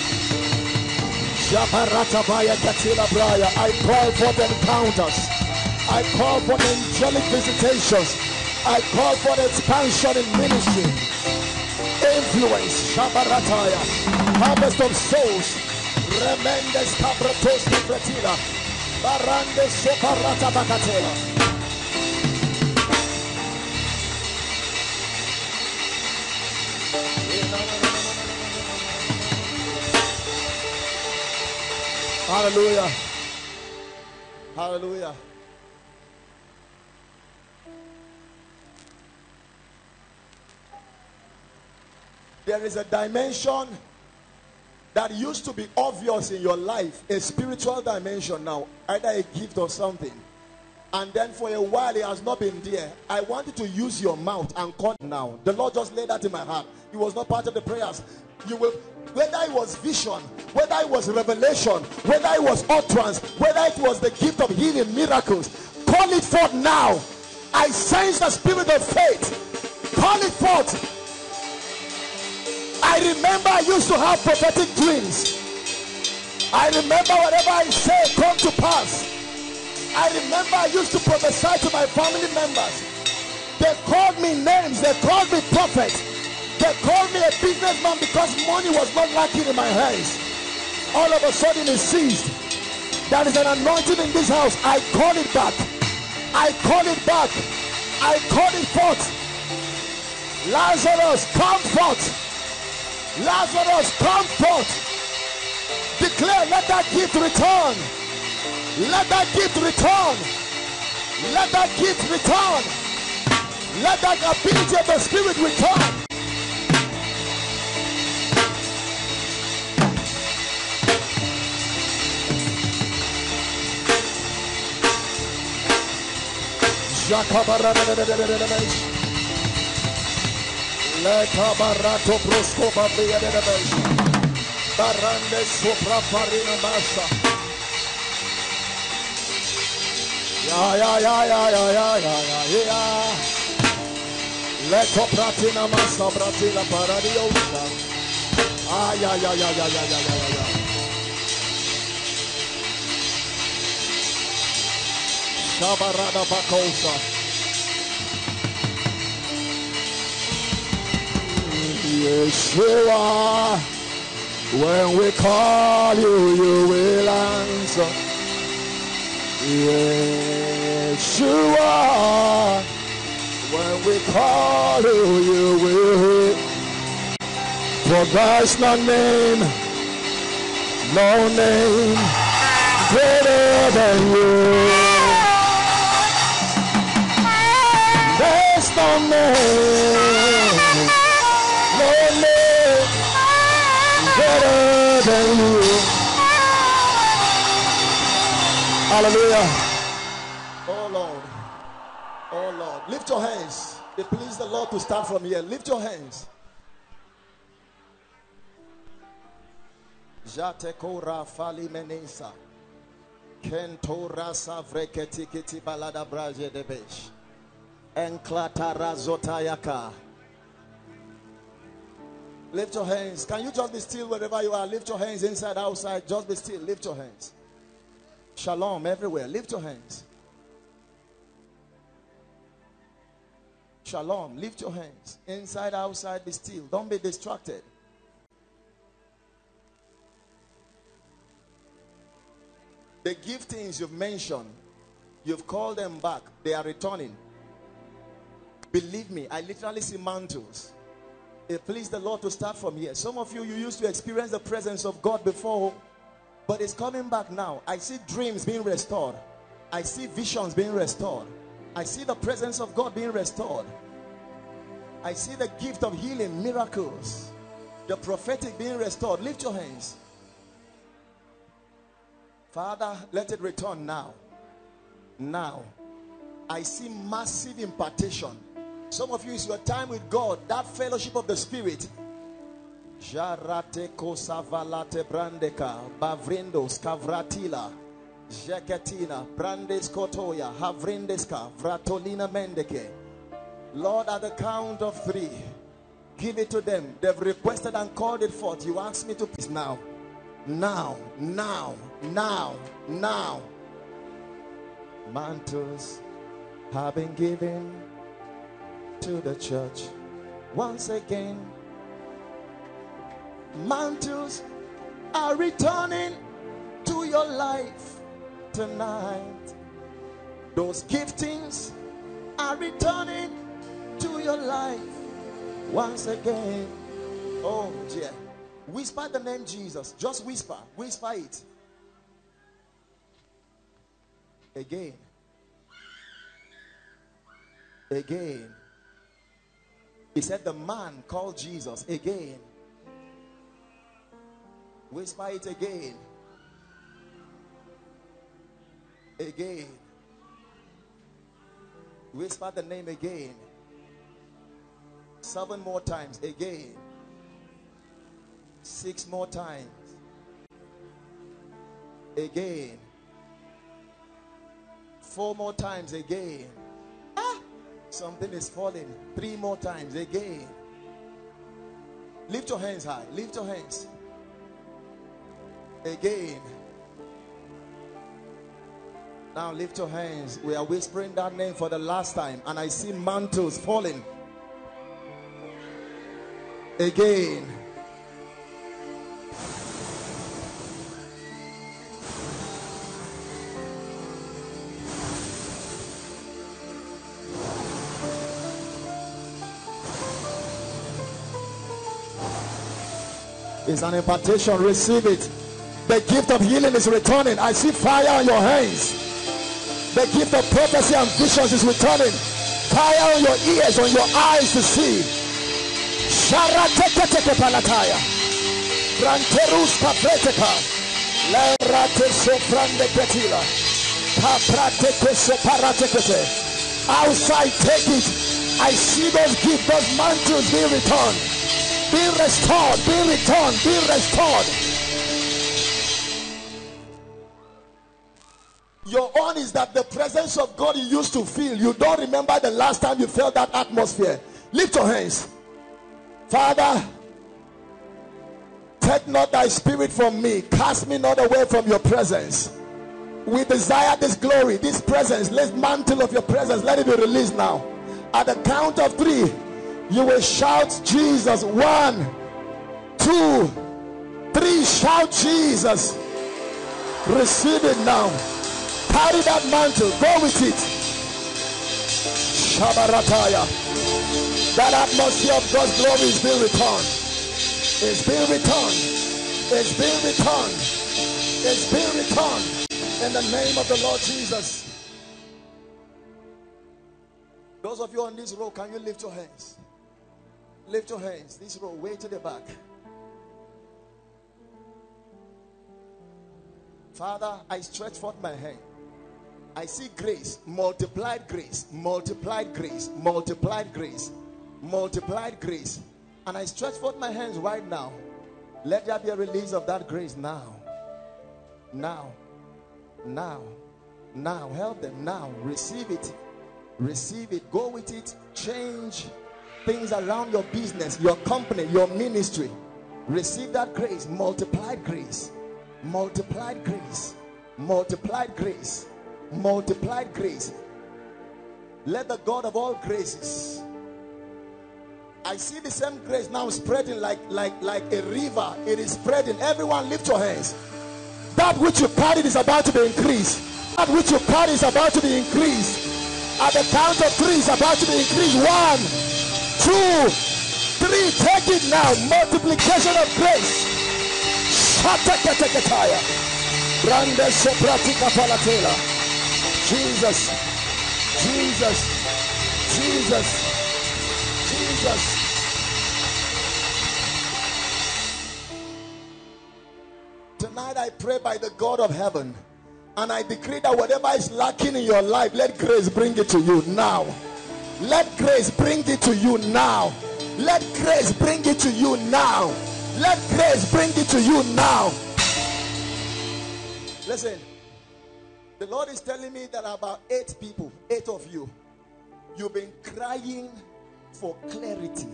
I call for the encounters. I call for angelic visitations. I call for expansion in ministry. Influence. Shabarataya. Harvest of souls. Remendes cabratos Fretila. Barande Soparata Bakatela. Hallelujah. Hallelujah. There is a dimension that used to be obvious in your life, a spiritual dimension now, either a gift or something, and then for a while it has not been there. I want you to use your mouth and call now. The Lord just laid that in my heart. It was not part of the prayers. You will, whether it was vision, whether it was revelation, whether it was utterance, whether it was the gift of healing, miracles, call it forth now. I sense the spirit of faith. Call it forth. I remember I used to have prophetic dreams. I remember whatever I say come to pass. I remember I used to prophesy to my family members. They called me names. They called me prophet. They called me a money was not lacking in my hands. All of a sudden it ceased. There is an anointing in this house. I call it back. I call it back. I call it forth. Lazarus, come forth. Lazarus, come forth. Declare, let that gift return. Let that gift return. Let that gift return. Let that ability of the Spirit return. Leta barato brosco babia de beja. Barande sopra farina massa. Ya ya ya ya ya ya ya ya ya. Leto pratina massa pratina paradiosa. Ah ya ya ya ya ya ya ya ya Yeshua, when we call you, you will answer. Yeshua, when we call you, you will. hear. For there's no name, no name greater than you. Hallelujah. Oh Lord. Oh Lord. Lift your hands. It please the Lord to start from here. Lift your hands. Jatekora fali menesa. Kentora savreketi kiti balada braje debesh. Enklatara zotayaka. Lift your hands. Can you just be still wherever you are? Lift your hands inside, outside. Just be still. Lift your hands. Shalom everywhere. Lift your hands. Shalom. Lift your hands. Inside, outside. Be still. Don't be distracted. The giftings you've mentioned, you've called them back. They are returning. Believe me, I literally see mantles. It pleased the Lord to start from here. Some of you, you used to experience the presence of God before, but it's coming back now. I see dreams being restored. I see visions being restored. I see the presence of God being restored. I see the gift of healing, miracles, the prophetic being restored. Lift your hands. Father, let it return now. Now. I see massive impartation. Some of you, it's your time with God, that fellowship of the Spirit. Brandeka, brandes. Lord, at the count of three, give it to them. They've requested and called it forth. You ask me to please now, now, now, now, now. Mantles have been given to the church once again. Mantles are returning to your life tonight. Those giftings are returning to your life once again. Oh, dear. Whisper the name Jesus. Just whisper. Whisper it. Again. Again. He said, The man called Jesus again. Whisper it again. Again. Whisper the name again. Seven more times. Again. Six more times. Again. Four more times. Again. Something is falling. Three more times. Again. Lift your hands high. Lift your hands. Again. Now lift your hands. We are whispering that name for the last time, and I see mantles falling. Again. It's an impartation. Receive it. The gift of healing is returning. I see fire on your hands. The gift of prophecy and visions is returning. Fire on your ears, on your eyes to see. Sharateketeke palataya. Branterus kapreteka. Lerate soprande petila. Kaprateke separatekete. Outside, take it. I see those gifts, those mantles being returned. Be restored, be returned, be restored. Your own is that the presence of God you used to feel, you don't remember the last time you felt that atmosphere. Lift your hands. Father, take not thy spirit from me, cast me not away from your presence. We desire this glory, this presence, this mantle of your presence. Let it be released now. At the count of three, you will shout Jesus. One, two, three. Shout Jesus. Receive it now. Carry that mantle. Go with it. Shabarataya. That atmosphere of God's glory is being returned. It's being returned. It's being returned. It's being returned. In the name of the Lord Jesus. Those of you on this row, can you lift your hands? Lift your hands. This row, way to the back. Father, I stretch forth my hand. I see grace, multiplied grace, multiplied grace, multiplied grace, multiplied grace. And I stretch forth my hands right now. Let there be a release of that grace now. Now. Now. Now. Help them now. Receive it. Receive it. Go with it. Change things around your business, your company, your ministry. Receive that grace, multiplied grace, multiplied grace, multiplied grace, multiplied grace. Let the God of all graces. I see the same grace now spreading like like like a river. It is spreading. Everyone lift your hands. That which you carried is about to be increased. That which you carried is about to be increased. At the count of three is about to be increased. One, two, three. Take it now. Multiplication of grace. Shataketeketaya. Brande sopratika palatela. Jesus. Jesus. Jesus. Jesus. Tonight I pray by the God of heaven and I decree that whatever is lacking in your life, let grace bring it to you now. Let grace bring it to you now. Let grace bring it to you now. Let grace bring it to you now. Listen, the Lord is telling me that about eight people, eight of you, you've been crying for clarity.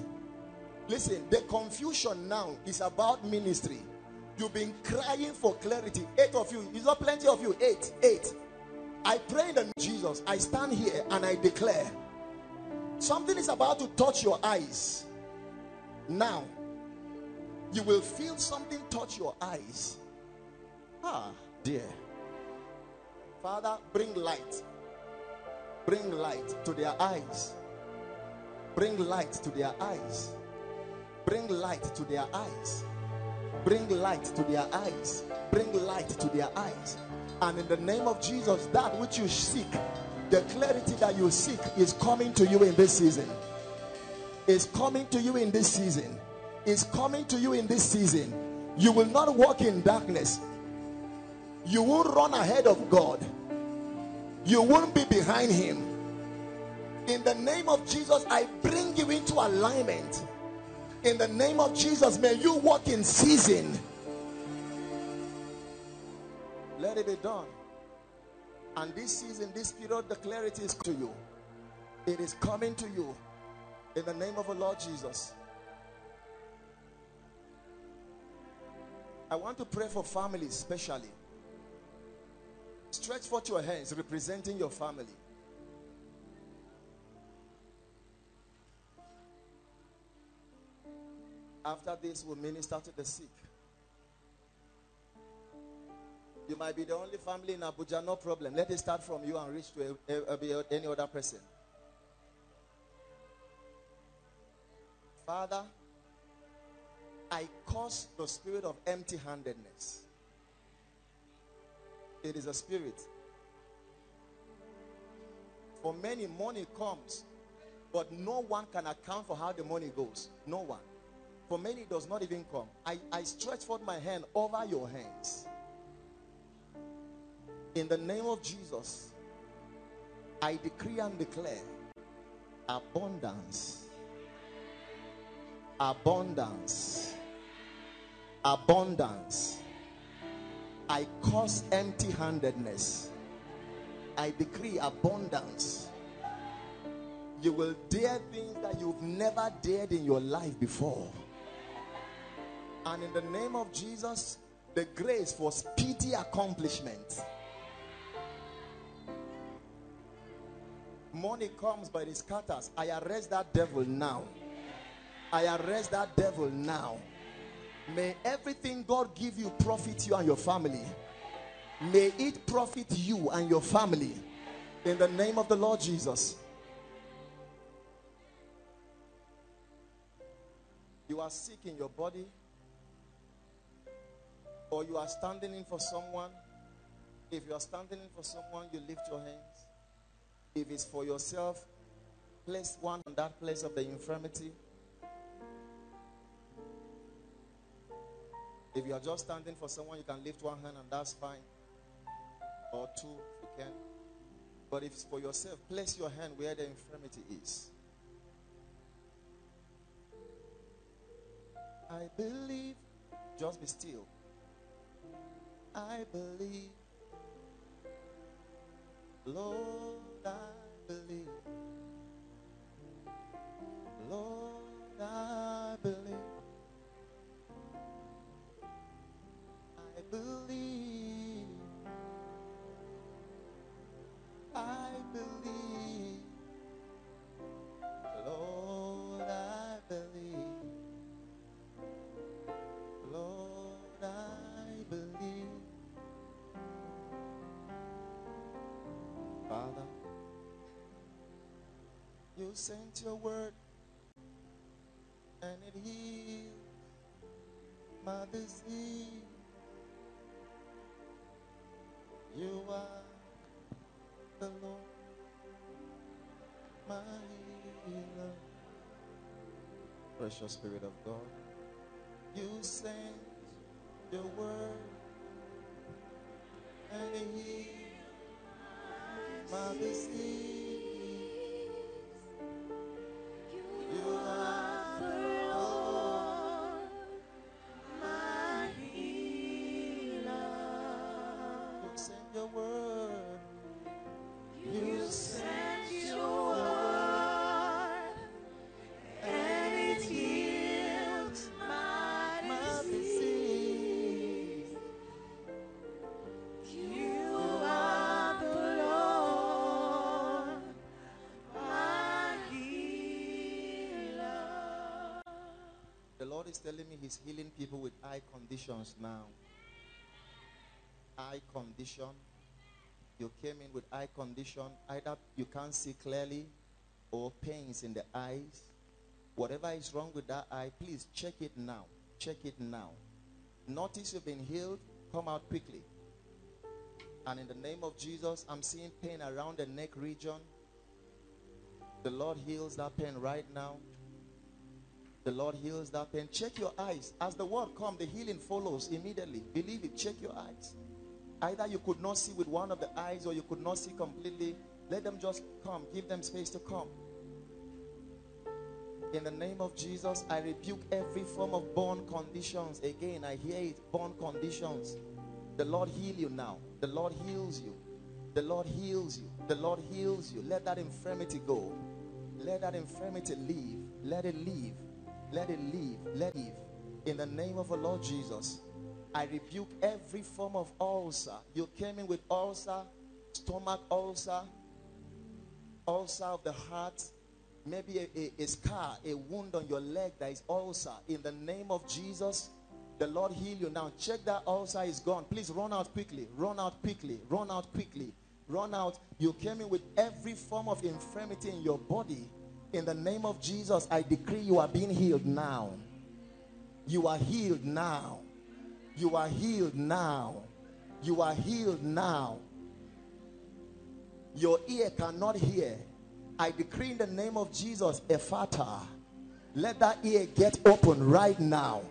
Listen, the confusion now is about ministry. You've been crying for clarity. Eight of you, is not plenty of you. Eight, eight. I pray in the Jesus. I stand here and I declare something is about to touch your eyes. Now, you will feel something touch your eyes. Ah, dear. Father, bring light. Bring light to their eyes. Bring light to their eyes. Bring light to their eyes. Bring light to their eyes. Bring light to their eyes. And in the name of Jesus, that which you seek, the clarity that you seek is coming to you in this season. Is coming to you in this season. Is coming to you in this season. You will not walk in darkness. You will run ahead of God. You won't be behind Him. In the name of Jesus, I bring you into alignment. In the name of Jesus, may you walk in season. Let it be done. And this season, this period, the clarity is to you. It is coming to you. In the name of the Lord Jesus. I want to pray for families, especially. Stretch forth your hands, representing your family. After this, we'll minister to the sick. You might be the only family in Abuja, no problem. Let it start from you and reach to a, a, a, any other person. Father, I cause the spirit of empty handedness. It is a spirit. For many, money comes, but no one can account for how the money goes. No one. For many, it does not even come. I, I stretch forth my hand over your hands. In the name of Jesus, I decree and declare abundance. Abundance. Abundance. I cause empty handedness. I decree abundance. You will dare things that you've never dared in your life before. And in the name of Jesus, the grace for speedy accomplishment. Money comes, but it scatters. I arrest that devil now. I arrest that devil now. May everything God give you profit you and your family. May it profit you and your family. In the name of the Lord Jesus. You are sick in your body, or you are standing in for someone. If you are standing in for someone, you lift your hands. If it's for yourself, place one on that place of the infirmity. If you are just standing for someone, you can lift one hand and that's fine. Or two if you can. But if it's for yourself, place your hand where the infirmity is. I believe, just be still. I believe, Lord, I believe. Sent your word and it healed my disease. You are the Lord, my healer. Precious Spirit of God, you sent your word and it healed my disease. Lord is telling me He's healing people with eye conditions now. Eye condition. You came in with eye condition. Either you can't see clearly or pains in the eyes. Whatever is wrong with that eye, please check it now. Check it now. Notice you've been healed. Come out quickly. And in the name of Jesus, I'm seeing pain around the neck region. The Lord heals that pain right now. The Lord heals that pain. Check your eyes. As the word comes, the healing follows immediately. Believe it. Check your eyes. Either you could not see with one of the eyes or you could not see completely. Let them just come. Give them space to come. In the name of Jesus, I rebuke every form of born conditions. Again, I hear it born conditions. The Lord heal you now. The Lord heals you. The Lord heals you. The Lord heals you. Let that infirmity go. Let that infirmity leave. Let it leave. Let it leave. Let it leave. In the name of the Lord Jesus, I rebuke every form of ulcer. You came in with ulcer, stomach ulcer, ulcer of the heart, maybe a, a, a, scar, a wound on your leg that is ulcer. In the name of Jesus, the Lord heal you now. Check that ulcer is gone. Please run out quickly. Run out quickly. Run out quickly. Run out. You came in with every form of infirmity in your body. In the name of Jesus, I decree you are being healed now. You are healed now. You are healed now. You are healed now. Your ear cannot hear. I decree in the name of Jesus, Ephphatha. Let that ear get open right now.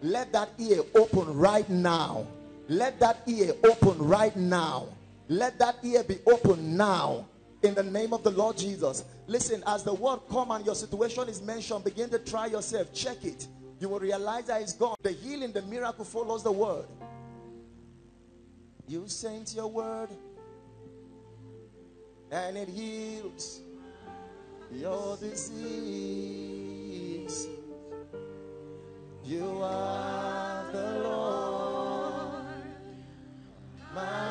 Let that ear open right now. Let that ear open right now. Let that ear be open now. In the name of the Lord Jesus. Listen, as the word come and your situation is mentioned, begin to try yourself. Check it. You will realize that it's gone. The healing, the miracle follows the word. You sent your word and it heals your disease. You are the Lord, my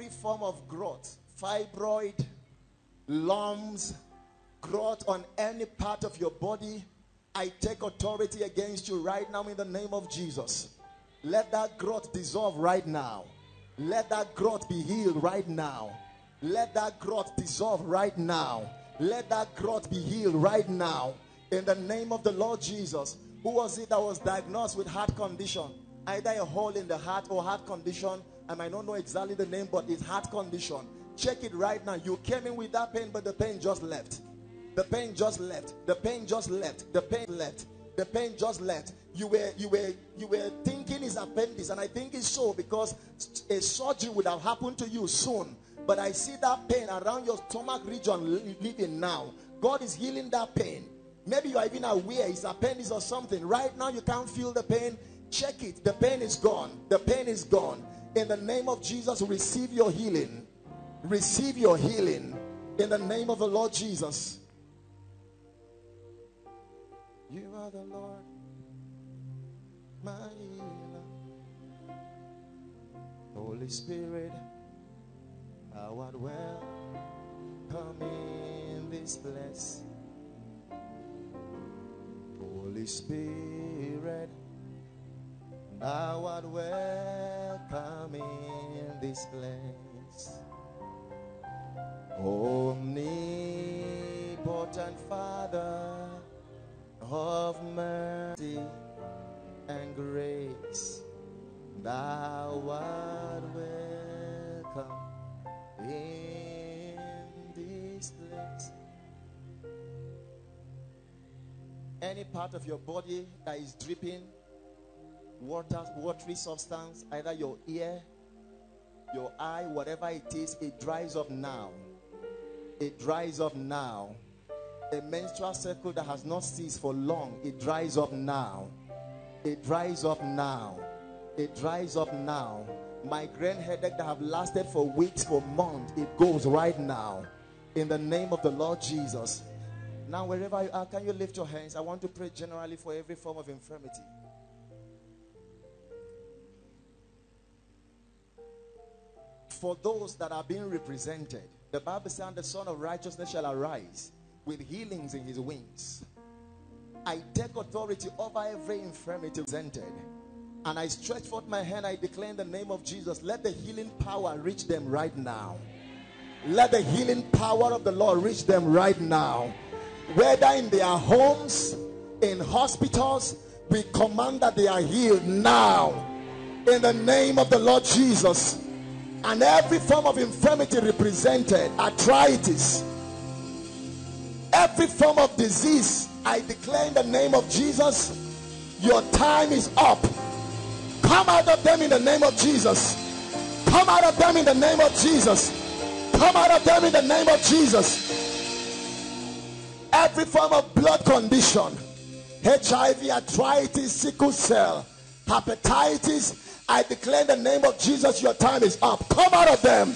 Every form of growth, fibroid, lumps, growth on any part of your body, I take authority against you right now in the name of Jesus. Let that growth dissolve right now. Let that growth be healed right now. Let that growth dissolve right now. Let that growth be healed right now. In the name of the Lord Jesus. Who was it that was diagnosed with heart condition? Either a hole in the heart or heart condition. I might not know exactly the name, but it's heart condition. Check it right now. You came in with that pain, but the pain just left. The pain just left. The pain just left. The pain left. The pain just left. You were you were you were thinking it's appendix, and I think it's so because a surgery would have happened to you soon. But I see that pain around your stomach region living now. God is healing that pain. Maybe you are even aware it's appendix or something. Right now you can't feel the pain. Check it. The pain is gone. The pain is gone. In the name of Jesus, receive your healing. Receive your healing. In the name of the Lord Jesus. You are the Lord, my healer. Holy Spirit, thou art well come in this place. Holy Spirit, thou art welcome in this place. Omnipotent Father of mercy and grace, thou art welcome in this place. Any part of your body that is dripping water, watery substance, either your ear, your eye, whatever it is, it dries up now. It dries up now a menstrual cycle that has not ceased for long, it dries up now. It dries up now. It dries up now. Migraine headache that have lasted for weeks, for months, it goes right now. In the name of the Lord Jesus. Now, wherever you are, can you lift your hands? I want to pray generally for every form of infirmity. For those that are being represented, the Bible says, The Son of Righteousness shall arise with healings in his wings. I take authority over every infirmity presented. And I stretch forth my hand. I declare in the name of Jesus, let the healing power reach them right now. Let the healing power of the Lord reach them right now. Whether in their homes, in hospitals, we command that they are healed now. In the name of the Lord Jesus. And every form of infirmity represented, arthritis, Every form of disease, I declare in the name of Jesus, your time is up. Come out of them in the name of Jesus. Come out of them in the name of Jesus. Come out of them in the name of Jesus. Every form of blood condition, HIV, arthritis, sickle cell, hepatitis, I declare in the name of Jesus, your time is up. Come out of them.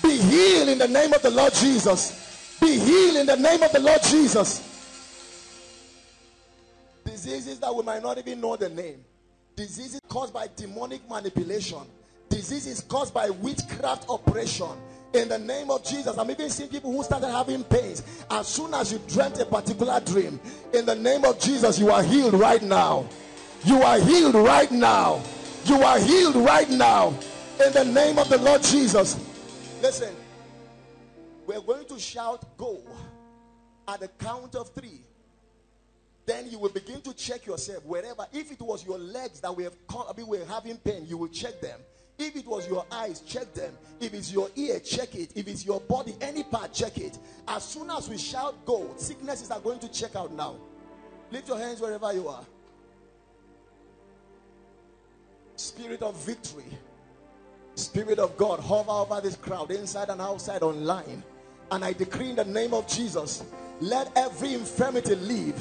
Be healed in the name of the Lord Jesus. Be healed in the name of the Lord Jesus. Diseases that we might not even know the name. Diseases caused by demonic manipulation. Diseases caused by witchcraft operation. In the name of Jesus, I'm even seeing people who started having pains as soon as you dreamt a particular dream. In the name of Jesus, you are healed right now. You are healed right now. You are healed right now. In the name of the Lord Jesus. Listen, we're going to shout go at the count of three. Then you will begin to check yourself wherever. If it was your legs that we have caught, I mean, we're having pain, you will check them. If it was your eyes, check them. If it's your ear, check it. If it's your body, any part, check it. As soon as we shout go, sicknesses are going to check out now. Lift your hands wherever you are. Spirit of victory, Spirit of God, hover over this crowd, inside and outside, online. And I decree in the name of Jesus, let every infirmity leave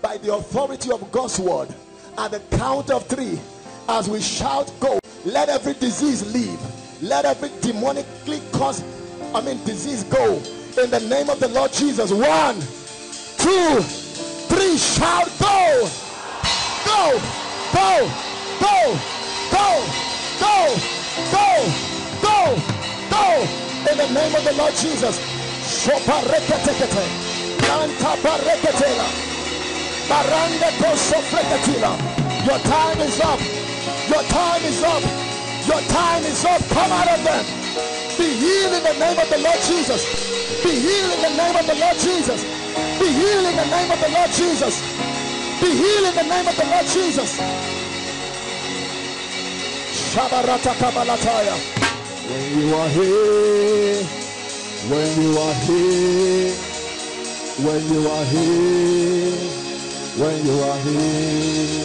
by the authority of God's word. At the count of three, as we shout, go, let every disease leave. Let every demonically caused, I mean, disease go. In the name of the Lord Jesus. One, two, three, shout, go, go, go, go, go, go, go, go, go. In the name of the Lord Jesus. Your time is up. Your time is up. Your time is up. Come out of them. Be healed in the name of the Lord Jesus. Be healed in the name of the Lord Jesus. Be healed in the name of the Lord Jesus. Be healed in the name of the Lord Jesus. Shabarata Kabalataya. When you are here, when you are here, when you are here, when you are here,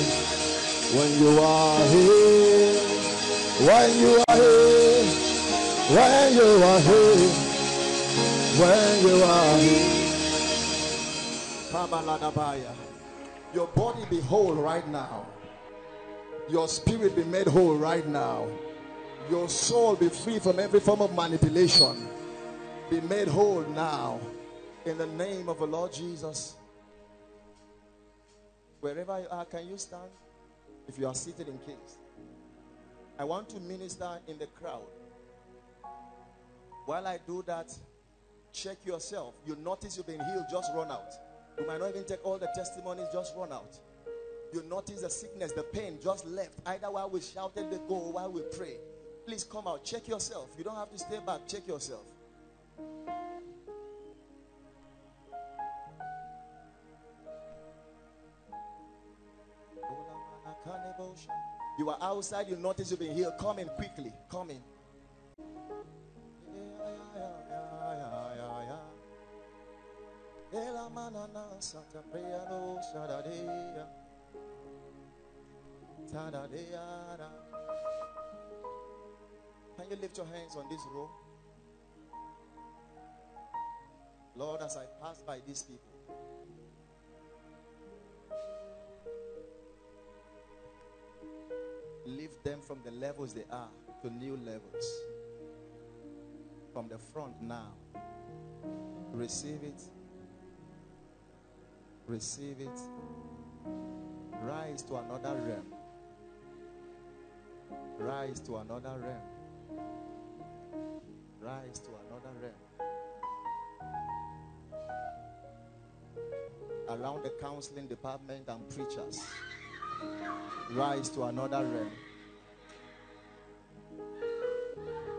when you are here, when you are here, when you are here, when you are here. Kabaladabaya. Your body be whole right now. Your spirit be made whole right now. Your soul be free from every form of manipulation. Be made whole now. In the name of the Lord Jesus. Wherever you are, can you stand? If you are seated in case. I want to minister in the crowd. While I do that, check yourself. You notice you've been healed, just run out. You might not even take all the testimonies, just run out. You notice the sickness, the pain just left. Either while we shouted the go while we pray. Please come out. Check yourself. You don't have to stay back. Check yourself. You are outside, you notice you've been healed. Come in quickly. Come in. Can you lift your hands on this row? Lord, as I pass by these people, lift them from the levels they are to new levels. From the front now. Receive it. Receive it. Rise to another realm. Rise to another realm. Rise to another realm. Around the counseling department and preachers. Rise to another realm.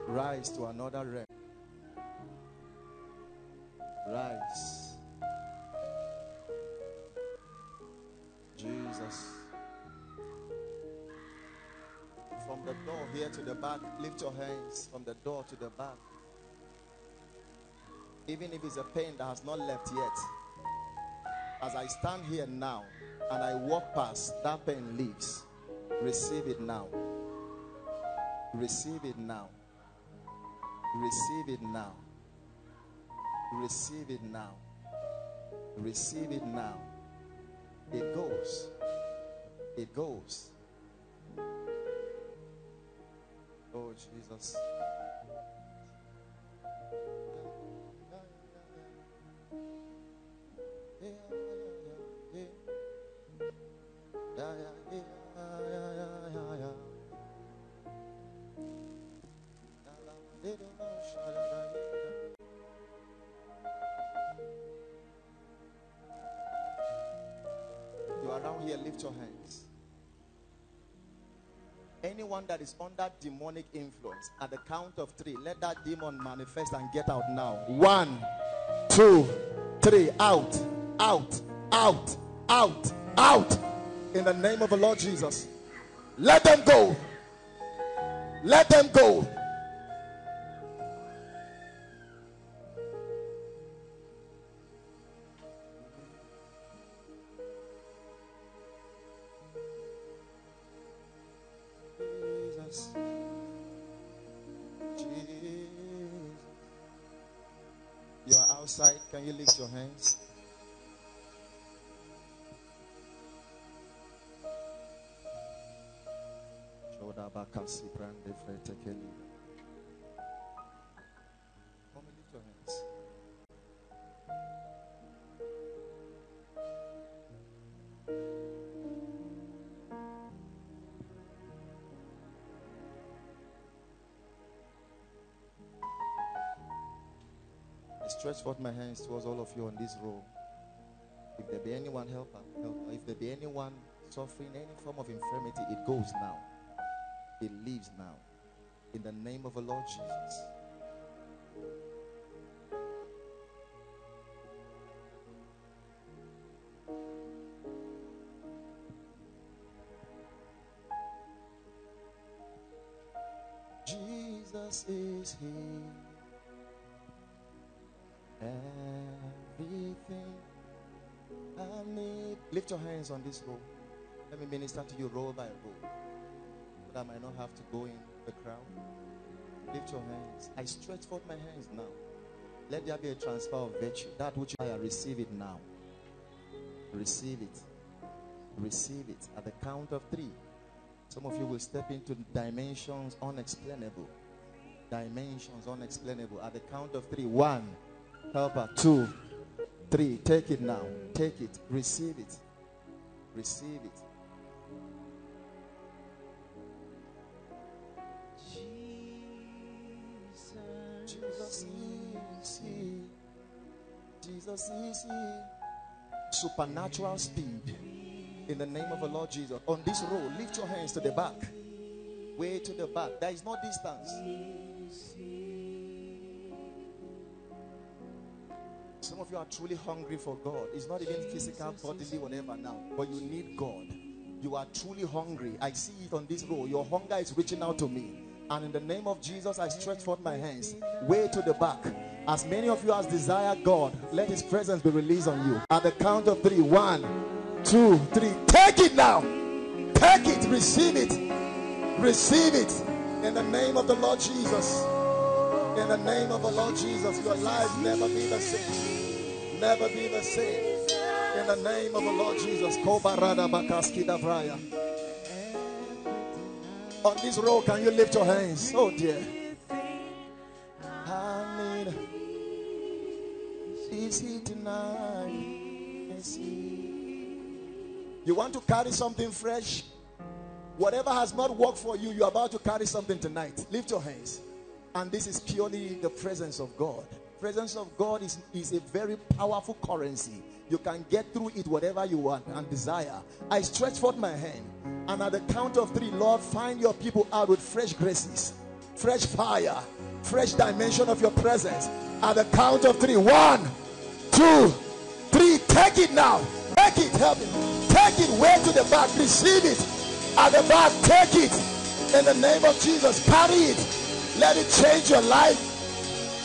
Rise to another realm. Rise. Jesus. From the door here to the back, lift your hands from the door to the back. Even if it's a pain that has not left yet, As I stand here now and I walk past, that pain leaves. Receive it now. Receive it now. Receive it now. Receive it now. Receive it now. It goes. It goes. Oh, Jesus. Anyone that is under demonic influence, at the count of three, let that demon manifest and get out now. One, two, three. Out, out, out, out, out. In the name of the Lord Jesus. Let them go. Let them go. Stretch forth my hands towards all of you on this row. If there be anyone help help. If there be anyone suffering any form of infirmity, it goes now. It leaves now. In the name of the Lord Jesus. Jesus is here. Lift your hands on this row. Let me minister to you row by row. So that I might not have to go in the crowd. Lift your hands. I stretch forth my hands now. Let there be a transfer of virtue. That which I receive it now. Receive it. Receive it. At the count of three. Some of you will step into dimensions unexplainable. Dimensions unexplainable. At the count of three. One. Helper. Two. Three. Take it now. Take it. Receive it. Receive it. Jesus is here. Jesus is. Supernatural speed. In the name of the Lord Jesus. On this road, lift your hands to the back. Way to the back. There is no distance. Some of you are truly hungry for God. It's not even physical, bodily, whatever now. But you need God. You are truly hungry. I see it on this road. Your hunger is reaching out to me. And in the name of Jesus, I stretch forth my hands way to the back. As many of you as desire God, let His presence be released on you. At the count of three one, two, three. Take it now. Take it. Receive it. Receive it. In the name of the Lord Jesus. In the name of the Lord Jesus, your life never be the same. Never be the same. In the name of the Lord Jesus. On this road, can you lift your hands? Oh dear. I need is he tonight? You want to carry something fresh? Whatever has not worked for you, you're about to carry something tonight. Lift your hands. And this is purely the presence of God. Presence of God is, is a very powerful currency. You can get through it whatever you want and desire. I stretch forth my hand. And at the count of three, Lord, find your people out with fresh graces, fresh fire, fresh dimension of your presence. At the count of three, one, two, three. Take it now. Take it. Help. Take it way to the back. Receive it. At the back, take it. In the name of Jesus, carry it. Let it change your life.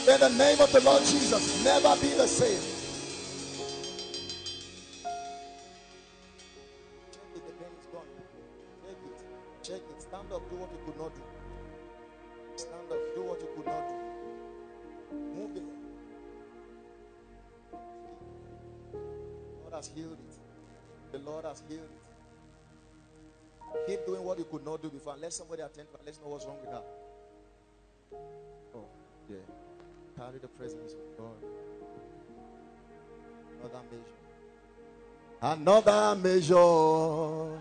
In the name of the Lord Jesus never be the same. Check it, the pain is gone. Check it. Check it. Stand up, do what you could not do. Stand up, do what you could not do. Move it. God has healed it. The Lord has healed it. Keep doing what you could not do before. Let somebody attend to her. Let's know what's wrong with her. Oh, yeah. Carry the presence of God. Another measure. Another measure.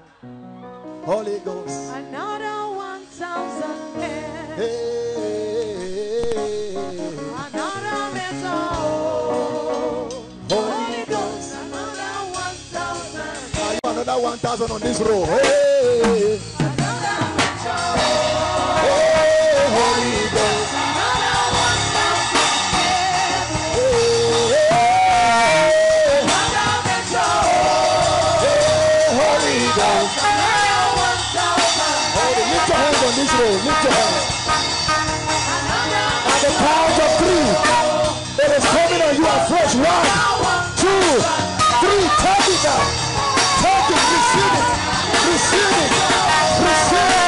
Holy Ghost. Another one thousand years. Hey. Another measure. Holy Holy Ghost. Another one thousand. Another 1,000 on this row? Hey. Lift your At the count of three, it is coming on you afresh. One, two, three. Take it out. Take it. Receive it. Receive it. Receive it.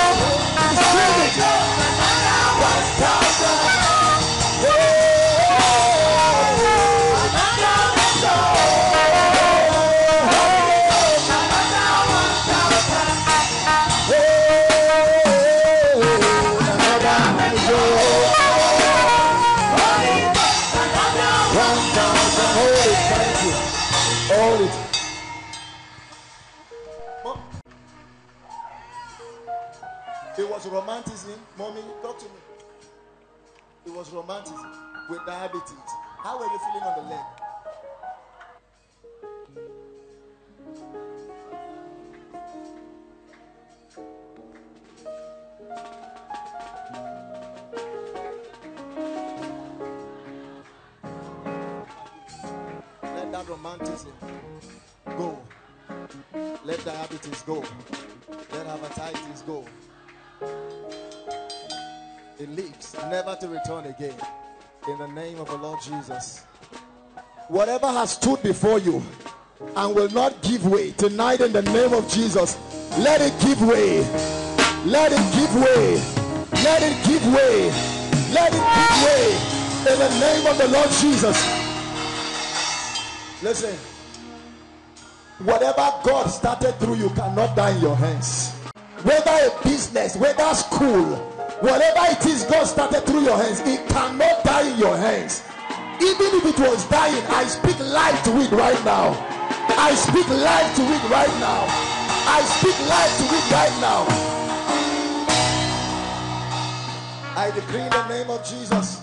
Rheumatism with diabetes. How were you feeling on the leg? Let that rheumatism go. Let diabetes go. Let hepatitis go. It leaves, never to return again. In the name of the Lord Jesus. Whatever has stood before you and will not give way tonight in the name of Jesus, let it give way. Let it give way. Let it give way. Let it give way. In the name of the Lord Jesus. Listen. Whatever God started through you cannot die in your hands. Whether a business, whether school, whatever it is God started through your hands, it cannot die in your hands. Even if it was dying, I speak life to it right now. I speak life to it right now. I speak life to it right now. I decree in the name of Jesus.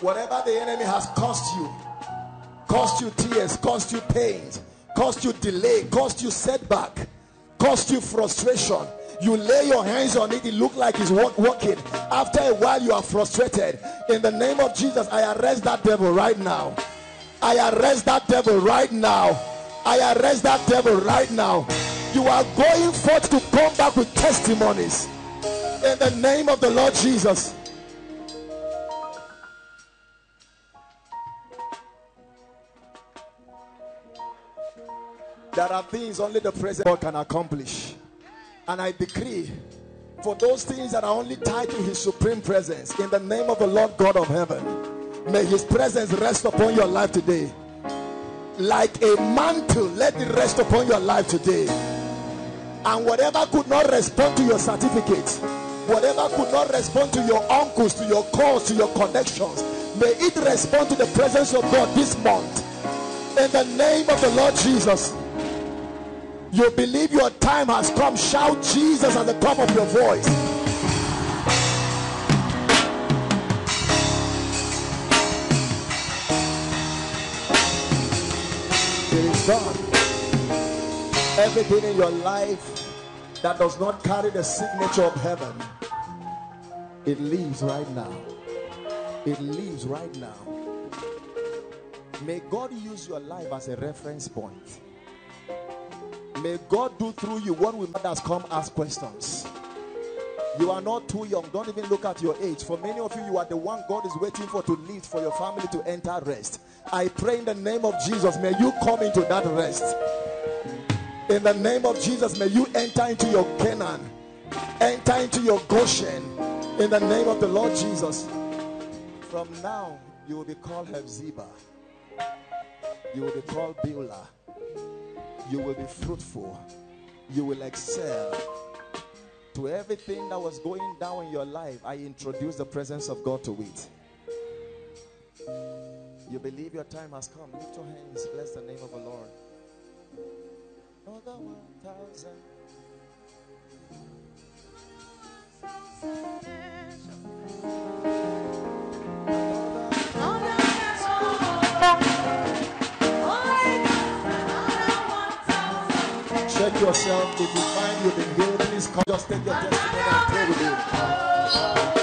Whatever the enemy has cost you, cost you tears, cost you pains, cost you delay, cost you setback, cost you frustration. You lay your hands on it, it look like it's wo- working. After a while, you are frustrated. In the name of Jesus, I arrest that devil right now. I arrest that devil right now. I arrest that devil right now. You are going forth to come back with testimonies. In the name of the Lord Jesus. There are things only the present God can accomplish. And I decree for those things that are only tied to his supreme presence in the name of the Lord God of heaven. May his presence rest upon your life today. Like a mantle, let it rest upon your life today. And whatever could not respond to your certificates, whatever could not respond to your uncles, to your calls, to your connections, may it respond to the presence of God this month. In the name of the Lord Jesus. You believe your time has come, shout Jesus at the top of your voice. It is done. Everything in your life that does not carry the signature of heaven, it leaves right now. It leaves right now. May God use your life as a reference point. May God do through you what we others come ask questions. You are not too young. Don't even look at your age. For many of you, you are the one God is waiting for to lead for your family to enter rest. I pray in the name of Jesus, may you come into that rest. In the name of Jesus, may you enter into your Canaan, enter into your Goshen. In the name of the Lord Jesus. From now, you will be called Hephzibah. You will be called Beulah. You will be fruitful. You will excel. To everything that was going down in your life, I introduce the presence of God to it. You believe your time has come. Lift your hands. Bless the name of the Lord. Another 1,000. Check yourself. If you find you've been please come. Just take your testimony and pray with.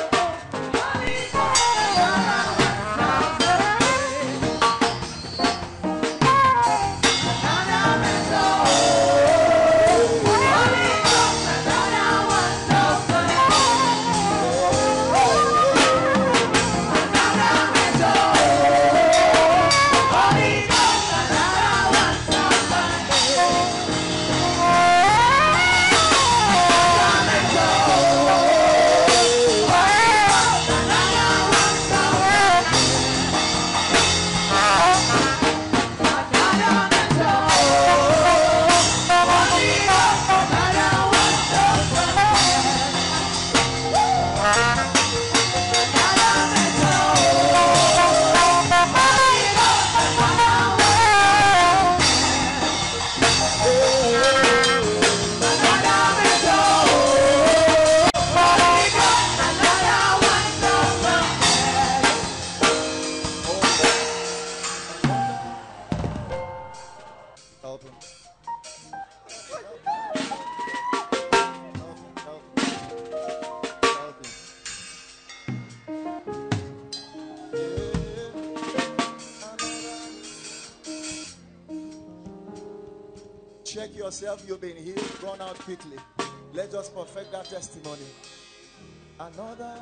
Another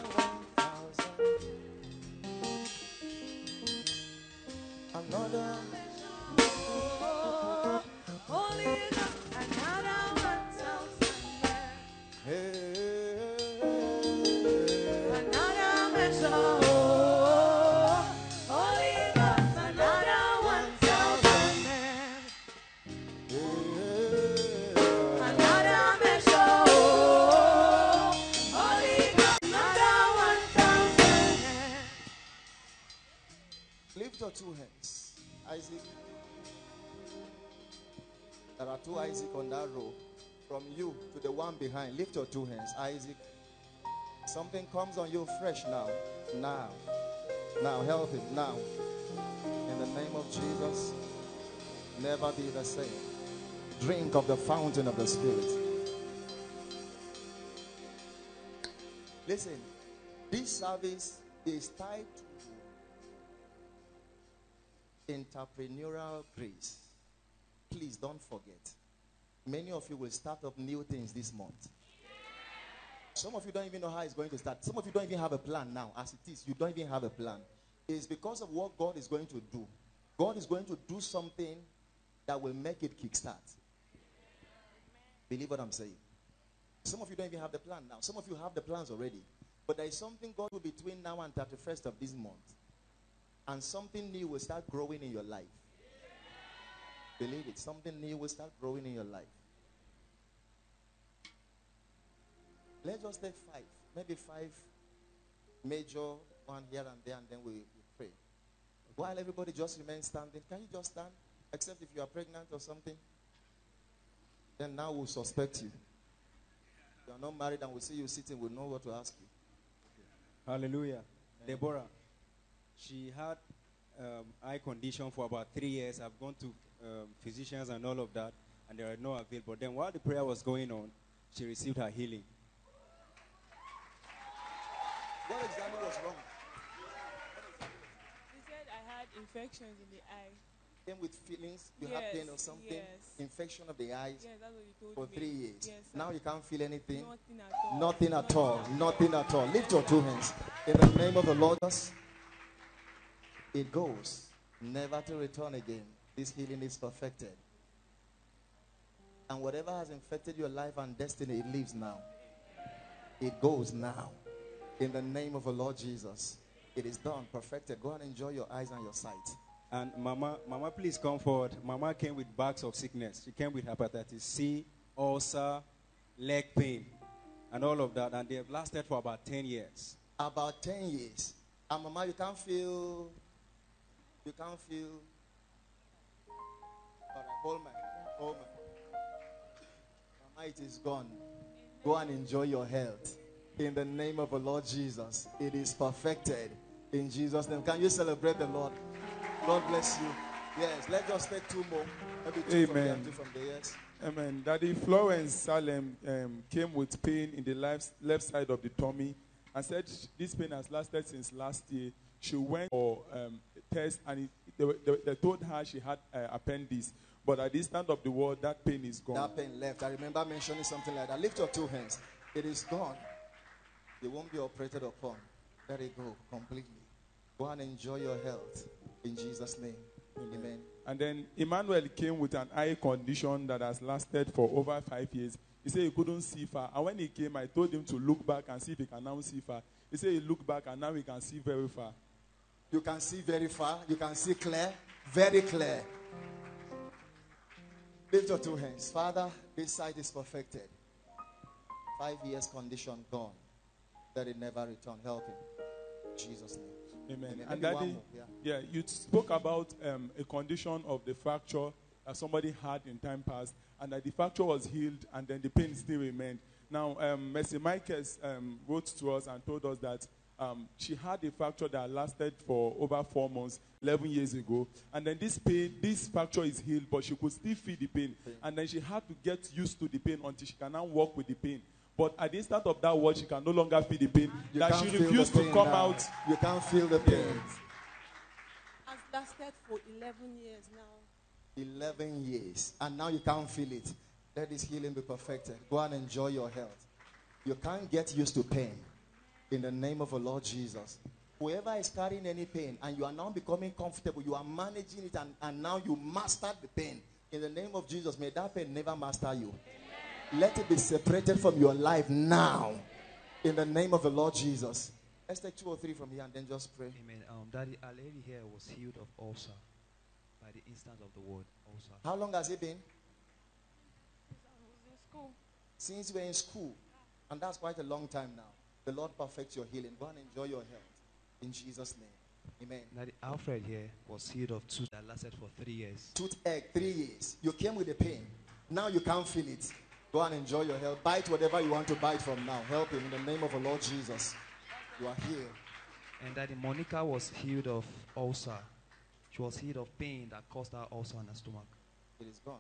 1,000. Another. Two hands. Isaac. There are two Isaac on that row. From you to the one behind. Lift your two hands. Isaac. Something comes on you fresh now. Now. Now. Help him. Now. In the name of Jesus. Never be the same. Drink of the fountain of the Spirit. Listen. This service is tied entrepreneurial grace. Please don't forget. Many of you will start up new things this month. Some of you don't even know how it's going to start. Some of you don't even have a plan now. As it is, you don't even have a plan. It's because of what God is going to do. God is going to do something that will make it kickstart. Believe what I'm saying. Some of you don't even have the plan now. Some of you have the plans already. But there is something God will between now and 31st of this month. And something new will start growing in your life. Believe it. Something new will start growing in your life. Let's just take five. Maybe five major one here and there, and then we, we pray. While everybody just remains standing, can you just stand? Except if you are pregnant or something. Then now we'll suspect you. You are not married and we see you sitting, we'll know what to ask you. Hallelujah. Deborah, she had um, eye condition for about three years. I've gone to um, physicians and all of that, and there are no avail. But then while the prayer was going on, she received her healing. What exactly was wrong? He said I had infections in the eye. Then with feelings, you have pain or something, yes. infection of the eyes Yes, that's what he told for me. three years. Yes, now you can't feel anything. Nothing at all. Nothing at all. Nothing at all. Lift your two hands. In the name of the Lord, it goes never to return again. This healing is perfected. And whatever has infected your life and destiny, it leaves now. It goes now. In the name of the Lord Jesus. It is done, perfected. Go and enjoy your eyes and your sight. And Mama, Mama, please come forward. Mama came with bags of sickness. She came with hepatitis C, ulcer, leg pain, and all of that. And they have lasted for about 10 years. About 10 years. And Mama, you can't feel, you can't feel. All right, hold my, hold my. Mama, it is gone. Go and enjoy your health. In the name of the Lord Jesus, it is perfected. In Jesus' name. Can you celebrate the Lord? God bless you. Yes, let's just take two more. Maybe two from there, Amen. two from there. Yes. Amen. Daddy Florence Salem um, came with pain in the left, left side of the tummy and said this pain has lasted since last year. She went for um, test and it, they, they, they told her she had uh, appendix. But at this stand of the world, that pain is gone. That pain left. I remember mentioning something like that. Lift your two hands. It is gone. You won't be operated upon. Let it go completely. Go and enjoy your health. In Jesus' name. Amen. And then Emmanuel came with an eye condition that has lasted for over five years. He said he couldn't see far. And when he came, I told him to look back and see if he can now see far. He said he looked back and now he can see very far. You can see very far. You can see clear. Very clear. Lift your two hands. Father, this sight is perfected. Five years condition gone. That it never return. Help him. In Jesus' name. Amen. Amen. And daddy, yeah. yeah, you spoke about um, a condition of the fracture that somebody had in time past, and that the fracture was healed, and then the pain still remained. Now, um, Mercy Michaels um, wrote to us and told us that um, she had a fracture that lasted for over four months, 11 years ago, and then this pain, this fracture is healed, but she could still feel the pain, and then she had to get used to the pain until she can now walk with the pain. But at the start of that word, she can no longer feel the pain. You that she feel the refused to come now. out. You can't feel the pain. Has lasted for 11 years now. 11 years and now you can't feel it. Let this healing be perfected. Go and enjoy your health. You can't get used to pain. In the name of the Lord Jesus. Whoever is carrying any pain and you are now becoming comfortable, you are managing it and, and now you mastered the pain. In the name of Jesus, may that pain never master you. Let it be separated from your life now. In the name of the Lord Jesus. Let's take two or three from here and then just pray. Amen. Um, Daddy, a lady here was healed of ulcer by the instant of the word ulcer. How long has it been? I was in school. since you were in school, and that's quite a long time now. The Lord perfect your healing. Go and enjoy your health in Jesus' name. Amen. Daddy, Alfred here was healed of tooth that lasted for three years. Toothache, three years. You came with the pain. Now you can't feel it. Go and enjoy your health. Bite whatever you want to bite from now. Help him in the name of the Lord Jesus. You are healed. And Daddy, Monica was healed of ulcer. She was healed of pain that caused her ulcer in her stomach. It is gone.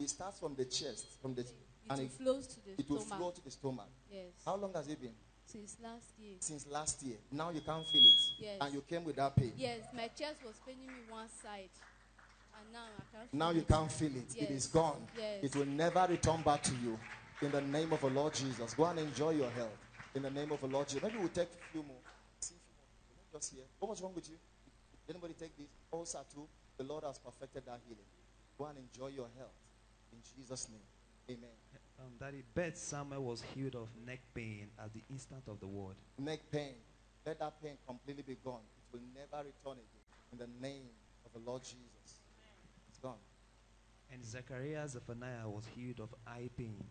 It starts from the chest, from the It and will it, flows to the it will stomach. flow to the stomach. Yes. How long has it been? Since last year. Since last year. Now you can't feel it. Yes. And you came with that pain. Yes, my chest was paining me one side. And now I can't feel Now you it. can't feel it. It is gone. Yes. It will never return back to you. In the name of the Lord Jesus. Go and enjoy your health. In the name of the Lord Jesus. Maybe we'll take a few more. See more. Just here. What was wrong with you? Anybody take this? Also, too. The Lord has perfected that healing. Go and enjoy your health. In Jesus' name. Amen. Um, Daddy, Beth Samuel was healed of neck pain at the instant of the word. Neck pain. Let that pain completely be gone. It will never return again. In the name of the Lord Jesus. It's gone. And Zechariah Zephaniah was healed of eye pain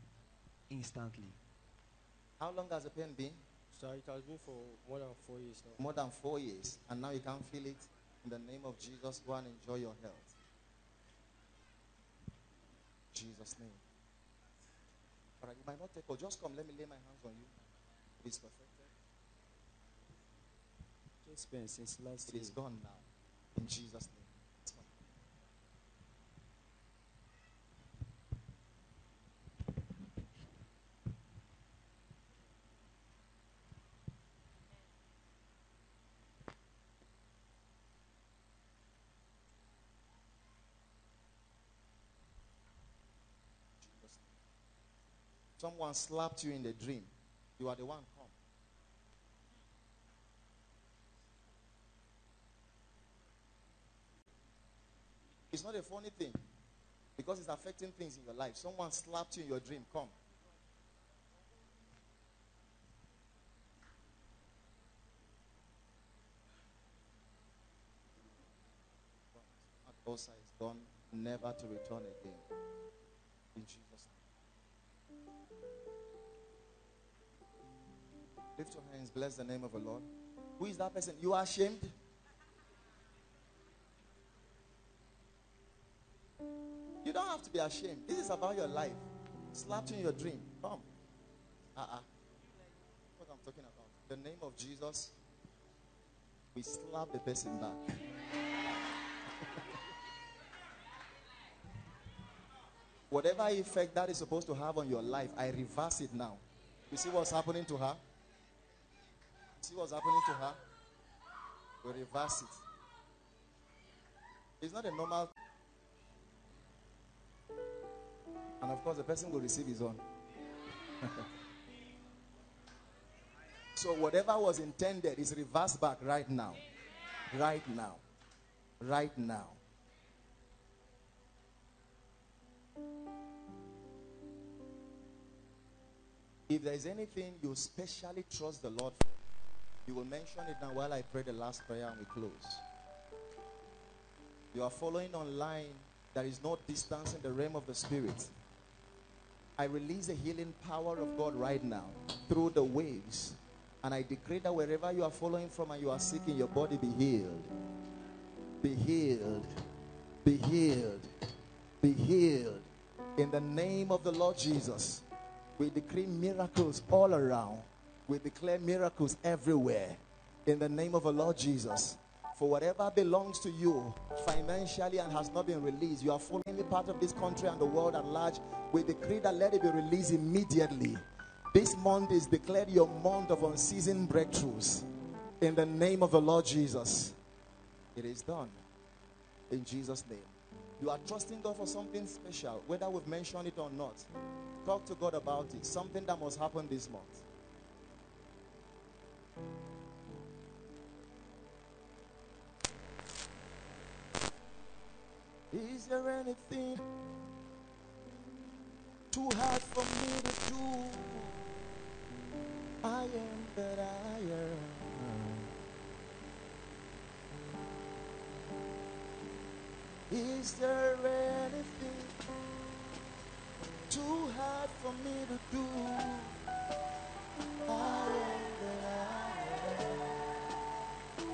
instantly. How long has the pain been? So it has been for more than four years now. more than four years, and now you can't feel it. In the name of Jesus, go and enjoy your health. Jesus' name. All right, you might not take, or just come. Let me lay my hands on you. It is perfected. Just been since last It is gone now. In Jesus' name. Someone slapped you in the dream. You are the one. Come. It's not a funny thing because it's affecting things in your life. Someone slapped you in your dream. Come. Osa is gone, never to return again. In Jesus' name. Lift your hands, bless the name of the Lord. Who is that person? You are ashamed? You don't have to be ashamed. This is about your life. Slapped you your dream. Come. Uh-uh. What I'm talking about. The name of Jesus. We slap the person back. Whatever effect that is supposed to have on your life, I reverse it now. You see what's happening to her? See what's happening to her? We reverse it. It's not a normal. And of course, the person will receive his own. so, whatever was intended is reversed back right now. Right now. Right now. If there is anything you specially trust the Lord for, you will mention it now while I pray the last prayer and we close. You are following online. There is no distance in the realm of the Spirit. I release the healing power of God right now through the waves. And I decree that wherever you are following from and you are seeking, your body be healed. Be healed. Be healed. Be healed. In the name of the Lord Jesus, we decree miracles all around. We declare miracles everywhere. In the name of the Lord Jesus. For whatever belongs to you financially and has not been released, you are formally part of this country and the world at large. We decree that let it be released immediately. This month is declared your month of unceasing breakthroughs. In the name of the Lord Jesus. It is done. In Jesus' name. You are trusting God for something special, whether we've mentioned it or not. Talk to God about it. Something that must happen this month. Is there anything too hard for me to do? I am that I am. Is there anything too hard for me to do? I am that I am.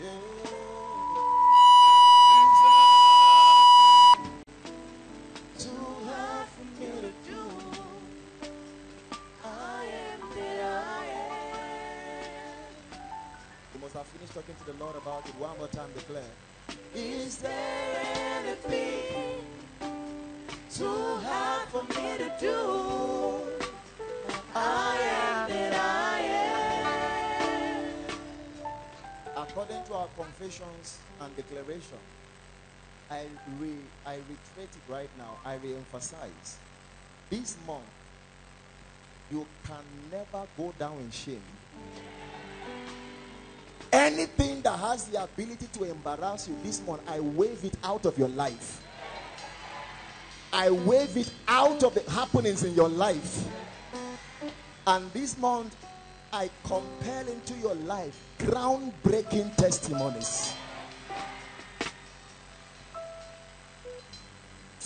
Yeah. Declaration, I re I reiterate it right now. I re-emphasize. This month, you can never go down in shame. Anything that has the ability to embarrass you this month, I wave it out of your life. I wave it out of the happenings in your life. And this month, I compel into your life groundbreaking testimonies.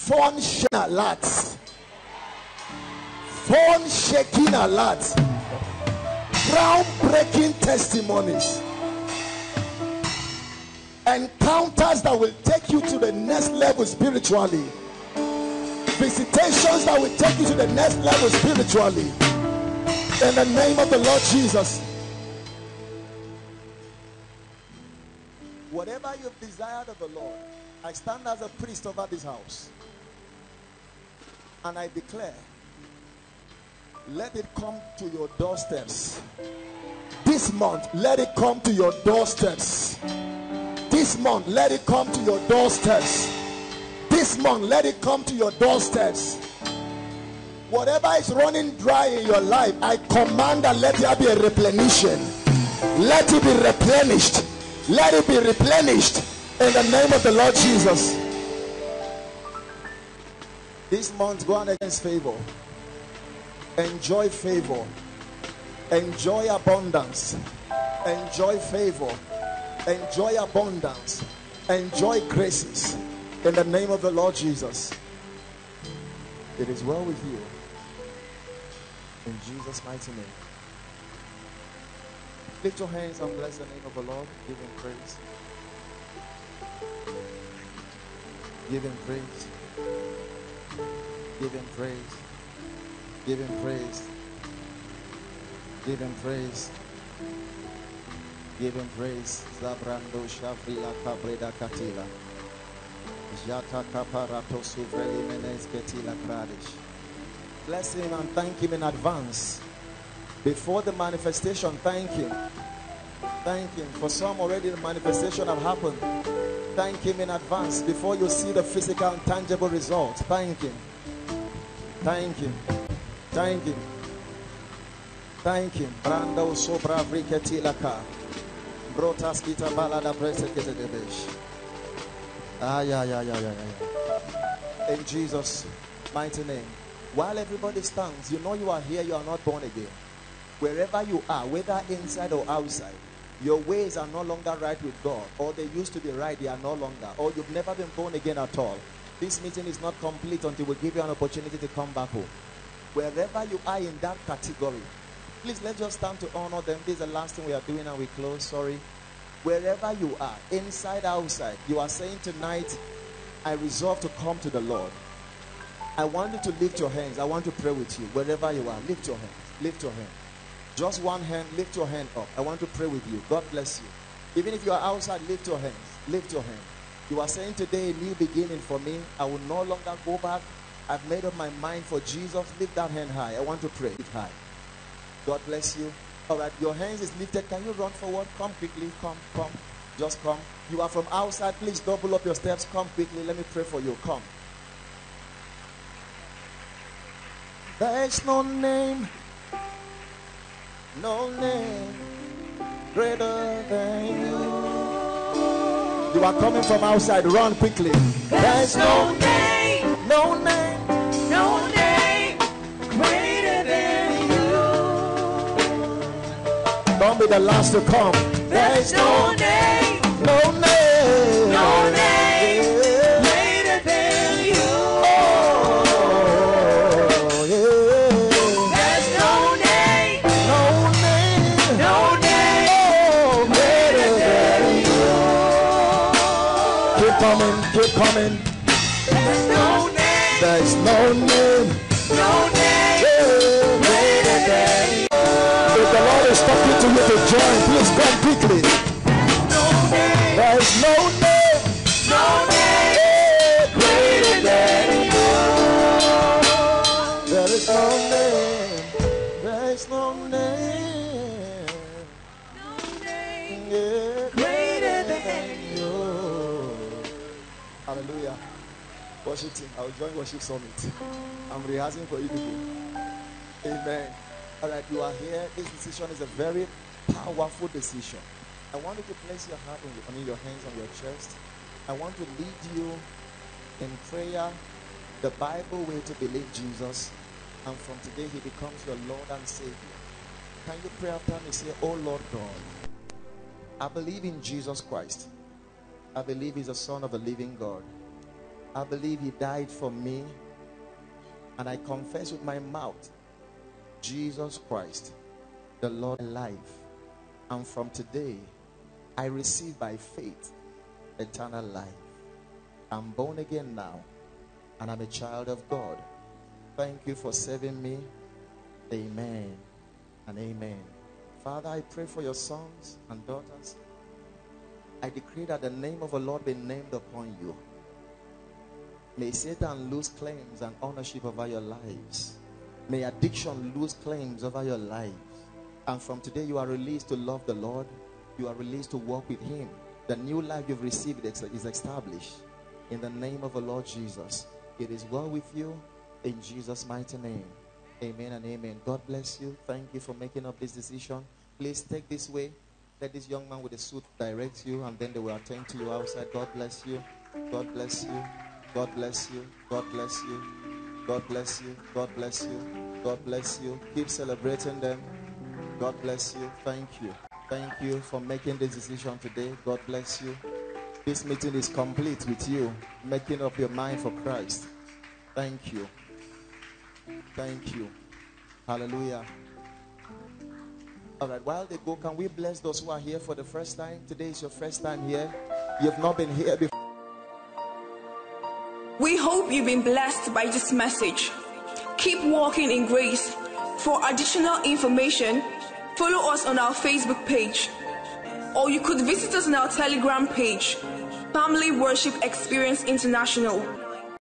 Phone shaking alerts. Phone shaking alerts. Groundbreaking testimonies encounters that will take you to the next level spiritually, visitations that will take you to the next level spiritually. In the name of the Lord Jesus. Whatever you've desired of the Lord, I stand as a priest over this house. And I declare, let it come to your doorsteps. This month, let it come to your doorsteps. This month, let it come to your doorsteps. This month, let it come to your doorsteps. Whatever is running dry in your life, I command that let there be a replenishing. Let it be replenished. Let it be replenished in the name of the Lord Jesus. This month, go on against favor. Enjoy favor. Enjoy abundance. Enjoy favor. Enjoy abundance. Enjoy graces in the name of the Lord Jesus. It is well with you. In Jesus' mighty name. Lift your hands and bless the name of the Lord. Give him praise. Give him praise. Give him praise. Give him praise. Give him praise. Give him praise. Zabrando Shavila Cabreda Catila. Jata Caparato Suvreli Menes Ketila Kradish. Bless him and thank him in advance. Before the manifestation, thank him. Thank him. For some already the manifestation have happened. Thank him in advance before you see the physical and tangible results. Thank him. Thank him. Thank him. Thank him. Brando sobra vriketilaka. Brotas kita balada presekete debesh. Ah, yeah, yeah, yeah, yeah, yeah. In Jesus' mighty name. While everybody stands, you know you are here, you are not born again. Wherever you are, whether inside or outside, your ways are no longer right with God, or they used to be right, they are no longer, or you've never been born again at all. This meeting is not complete until we give you an opportunity to come back home. Wherever you are in that category, please let's just stand to honor them. This is the last thing we are doing, and we close. Sorry. Wherever you are, inside, outside, you are saying tonight, I resolve to come to the Lord. I want you to lift your hands. I want to pray with you. Wherever you are, lift your hands. Lift your hand. Just one hand, lift your hand up. I want to pray with you. God bless you. Even if you are outside, lift your hands. Lift your hand. You are saying today a new beginning for me. I will no longer go back. I've made up my mind for Jesus. Lift that hand high. I want to pray. High. God bless you. All right, your hands is lifted. Can you run forward? Come quickly. Come, come. Just come. You are from outside. Please double up your steps. Come quickly. Let me pray for you. Come. There is no name, no name greater than you. You are coming from outside. Run quickly. There is no name, no name, no name greater than you. Don't be the last to come. There is no name, no name, no name greater than. If the Lord is talking to you to join, please come quickly. There is no Worship team, I'll join worship summit. I'm rehearsing for you people. Amen. All right, you are here. This decision is a very powerful decision. I want you to place your hand on your, I mean your hands on your chest. I want to lead you in prayer, the Bible way to believe Jesus, and from today he becomes your Lord and Savior. Can you pray after me? Say, Oh Lord God, I believe in Jesus Christ. I believe he's the Son of the living God. I believe he died for me. And I confess with my mouth, Jesus Christ, the Lord life. And from today, I receive by faith eternal life. I'm born again now, and I'm a child of God. Thank you for saving me. Amen and amen. Father, I pray for your sons and daughters. I decree that the name of the Lord be named upon you. May Satan lose claims and ownership over your lives. May addiction lose claims over your lives. And from today, you are released to love the Lord. You are released to walk with Him. The new life you've received is is established. In the name of the Lord Jesus. It is well with you. In Jesus' mighty name. Amen and amen. God bless you. Thank you for making up this decision. Please take this way. Let this young man with the suit direct you, and then they will attend to you outside. God bless you. God bless you. God bless you. God bless you. God bless you. God bless you. God bless you. Keep celebrating them. God bless you. Thank you. Thank you for making this decision today. God bless you. This meeting is complete with you making up your mind for Christ. Thank you. Thank you. Hallelujah. All right, while they go, can we bless those who are here for the first time? Today is your first time here. You've not been here before. We hope you've been blessed by this message. Keep walking in grace. For additional information, follow us on our Facebook page. Or you could visit us on our Telegram page, Family Worship Experience International.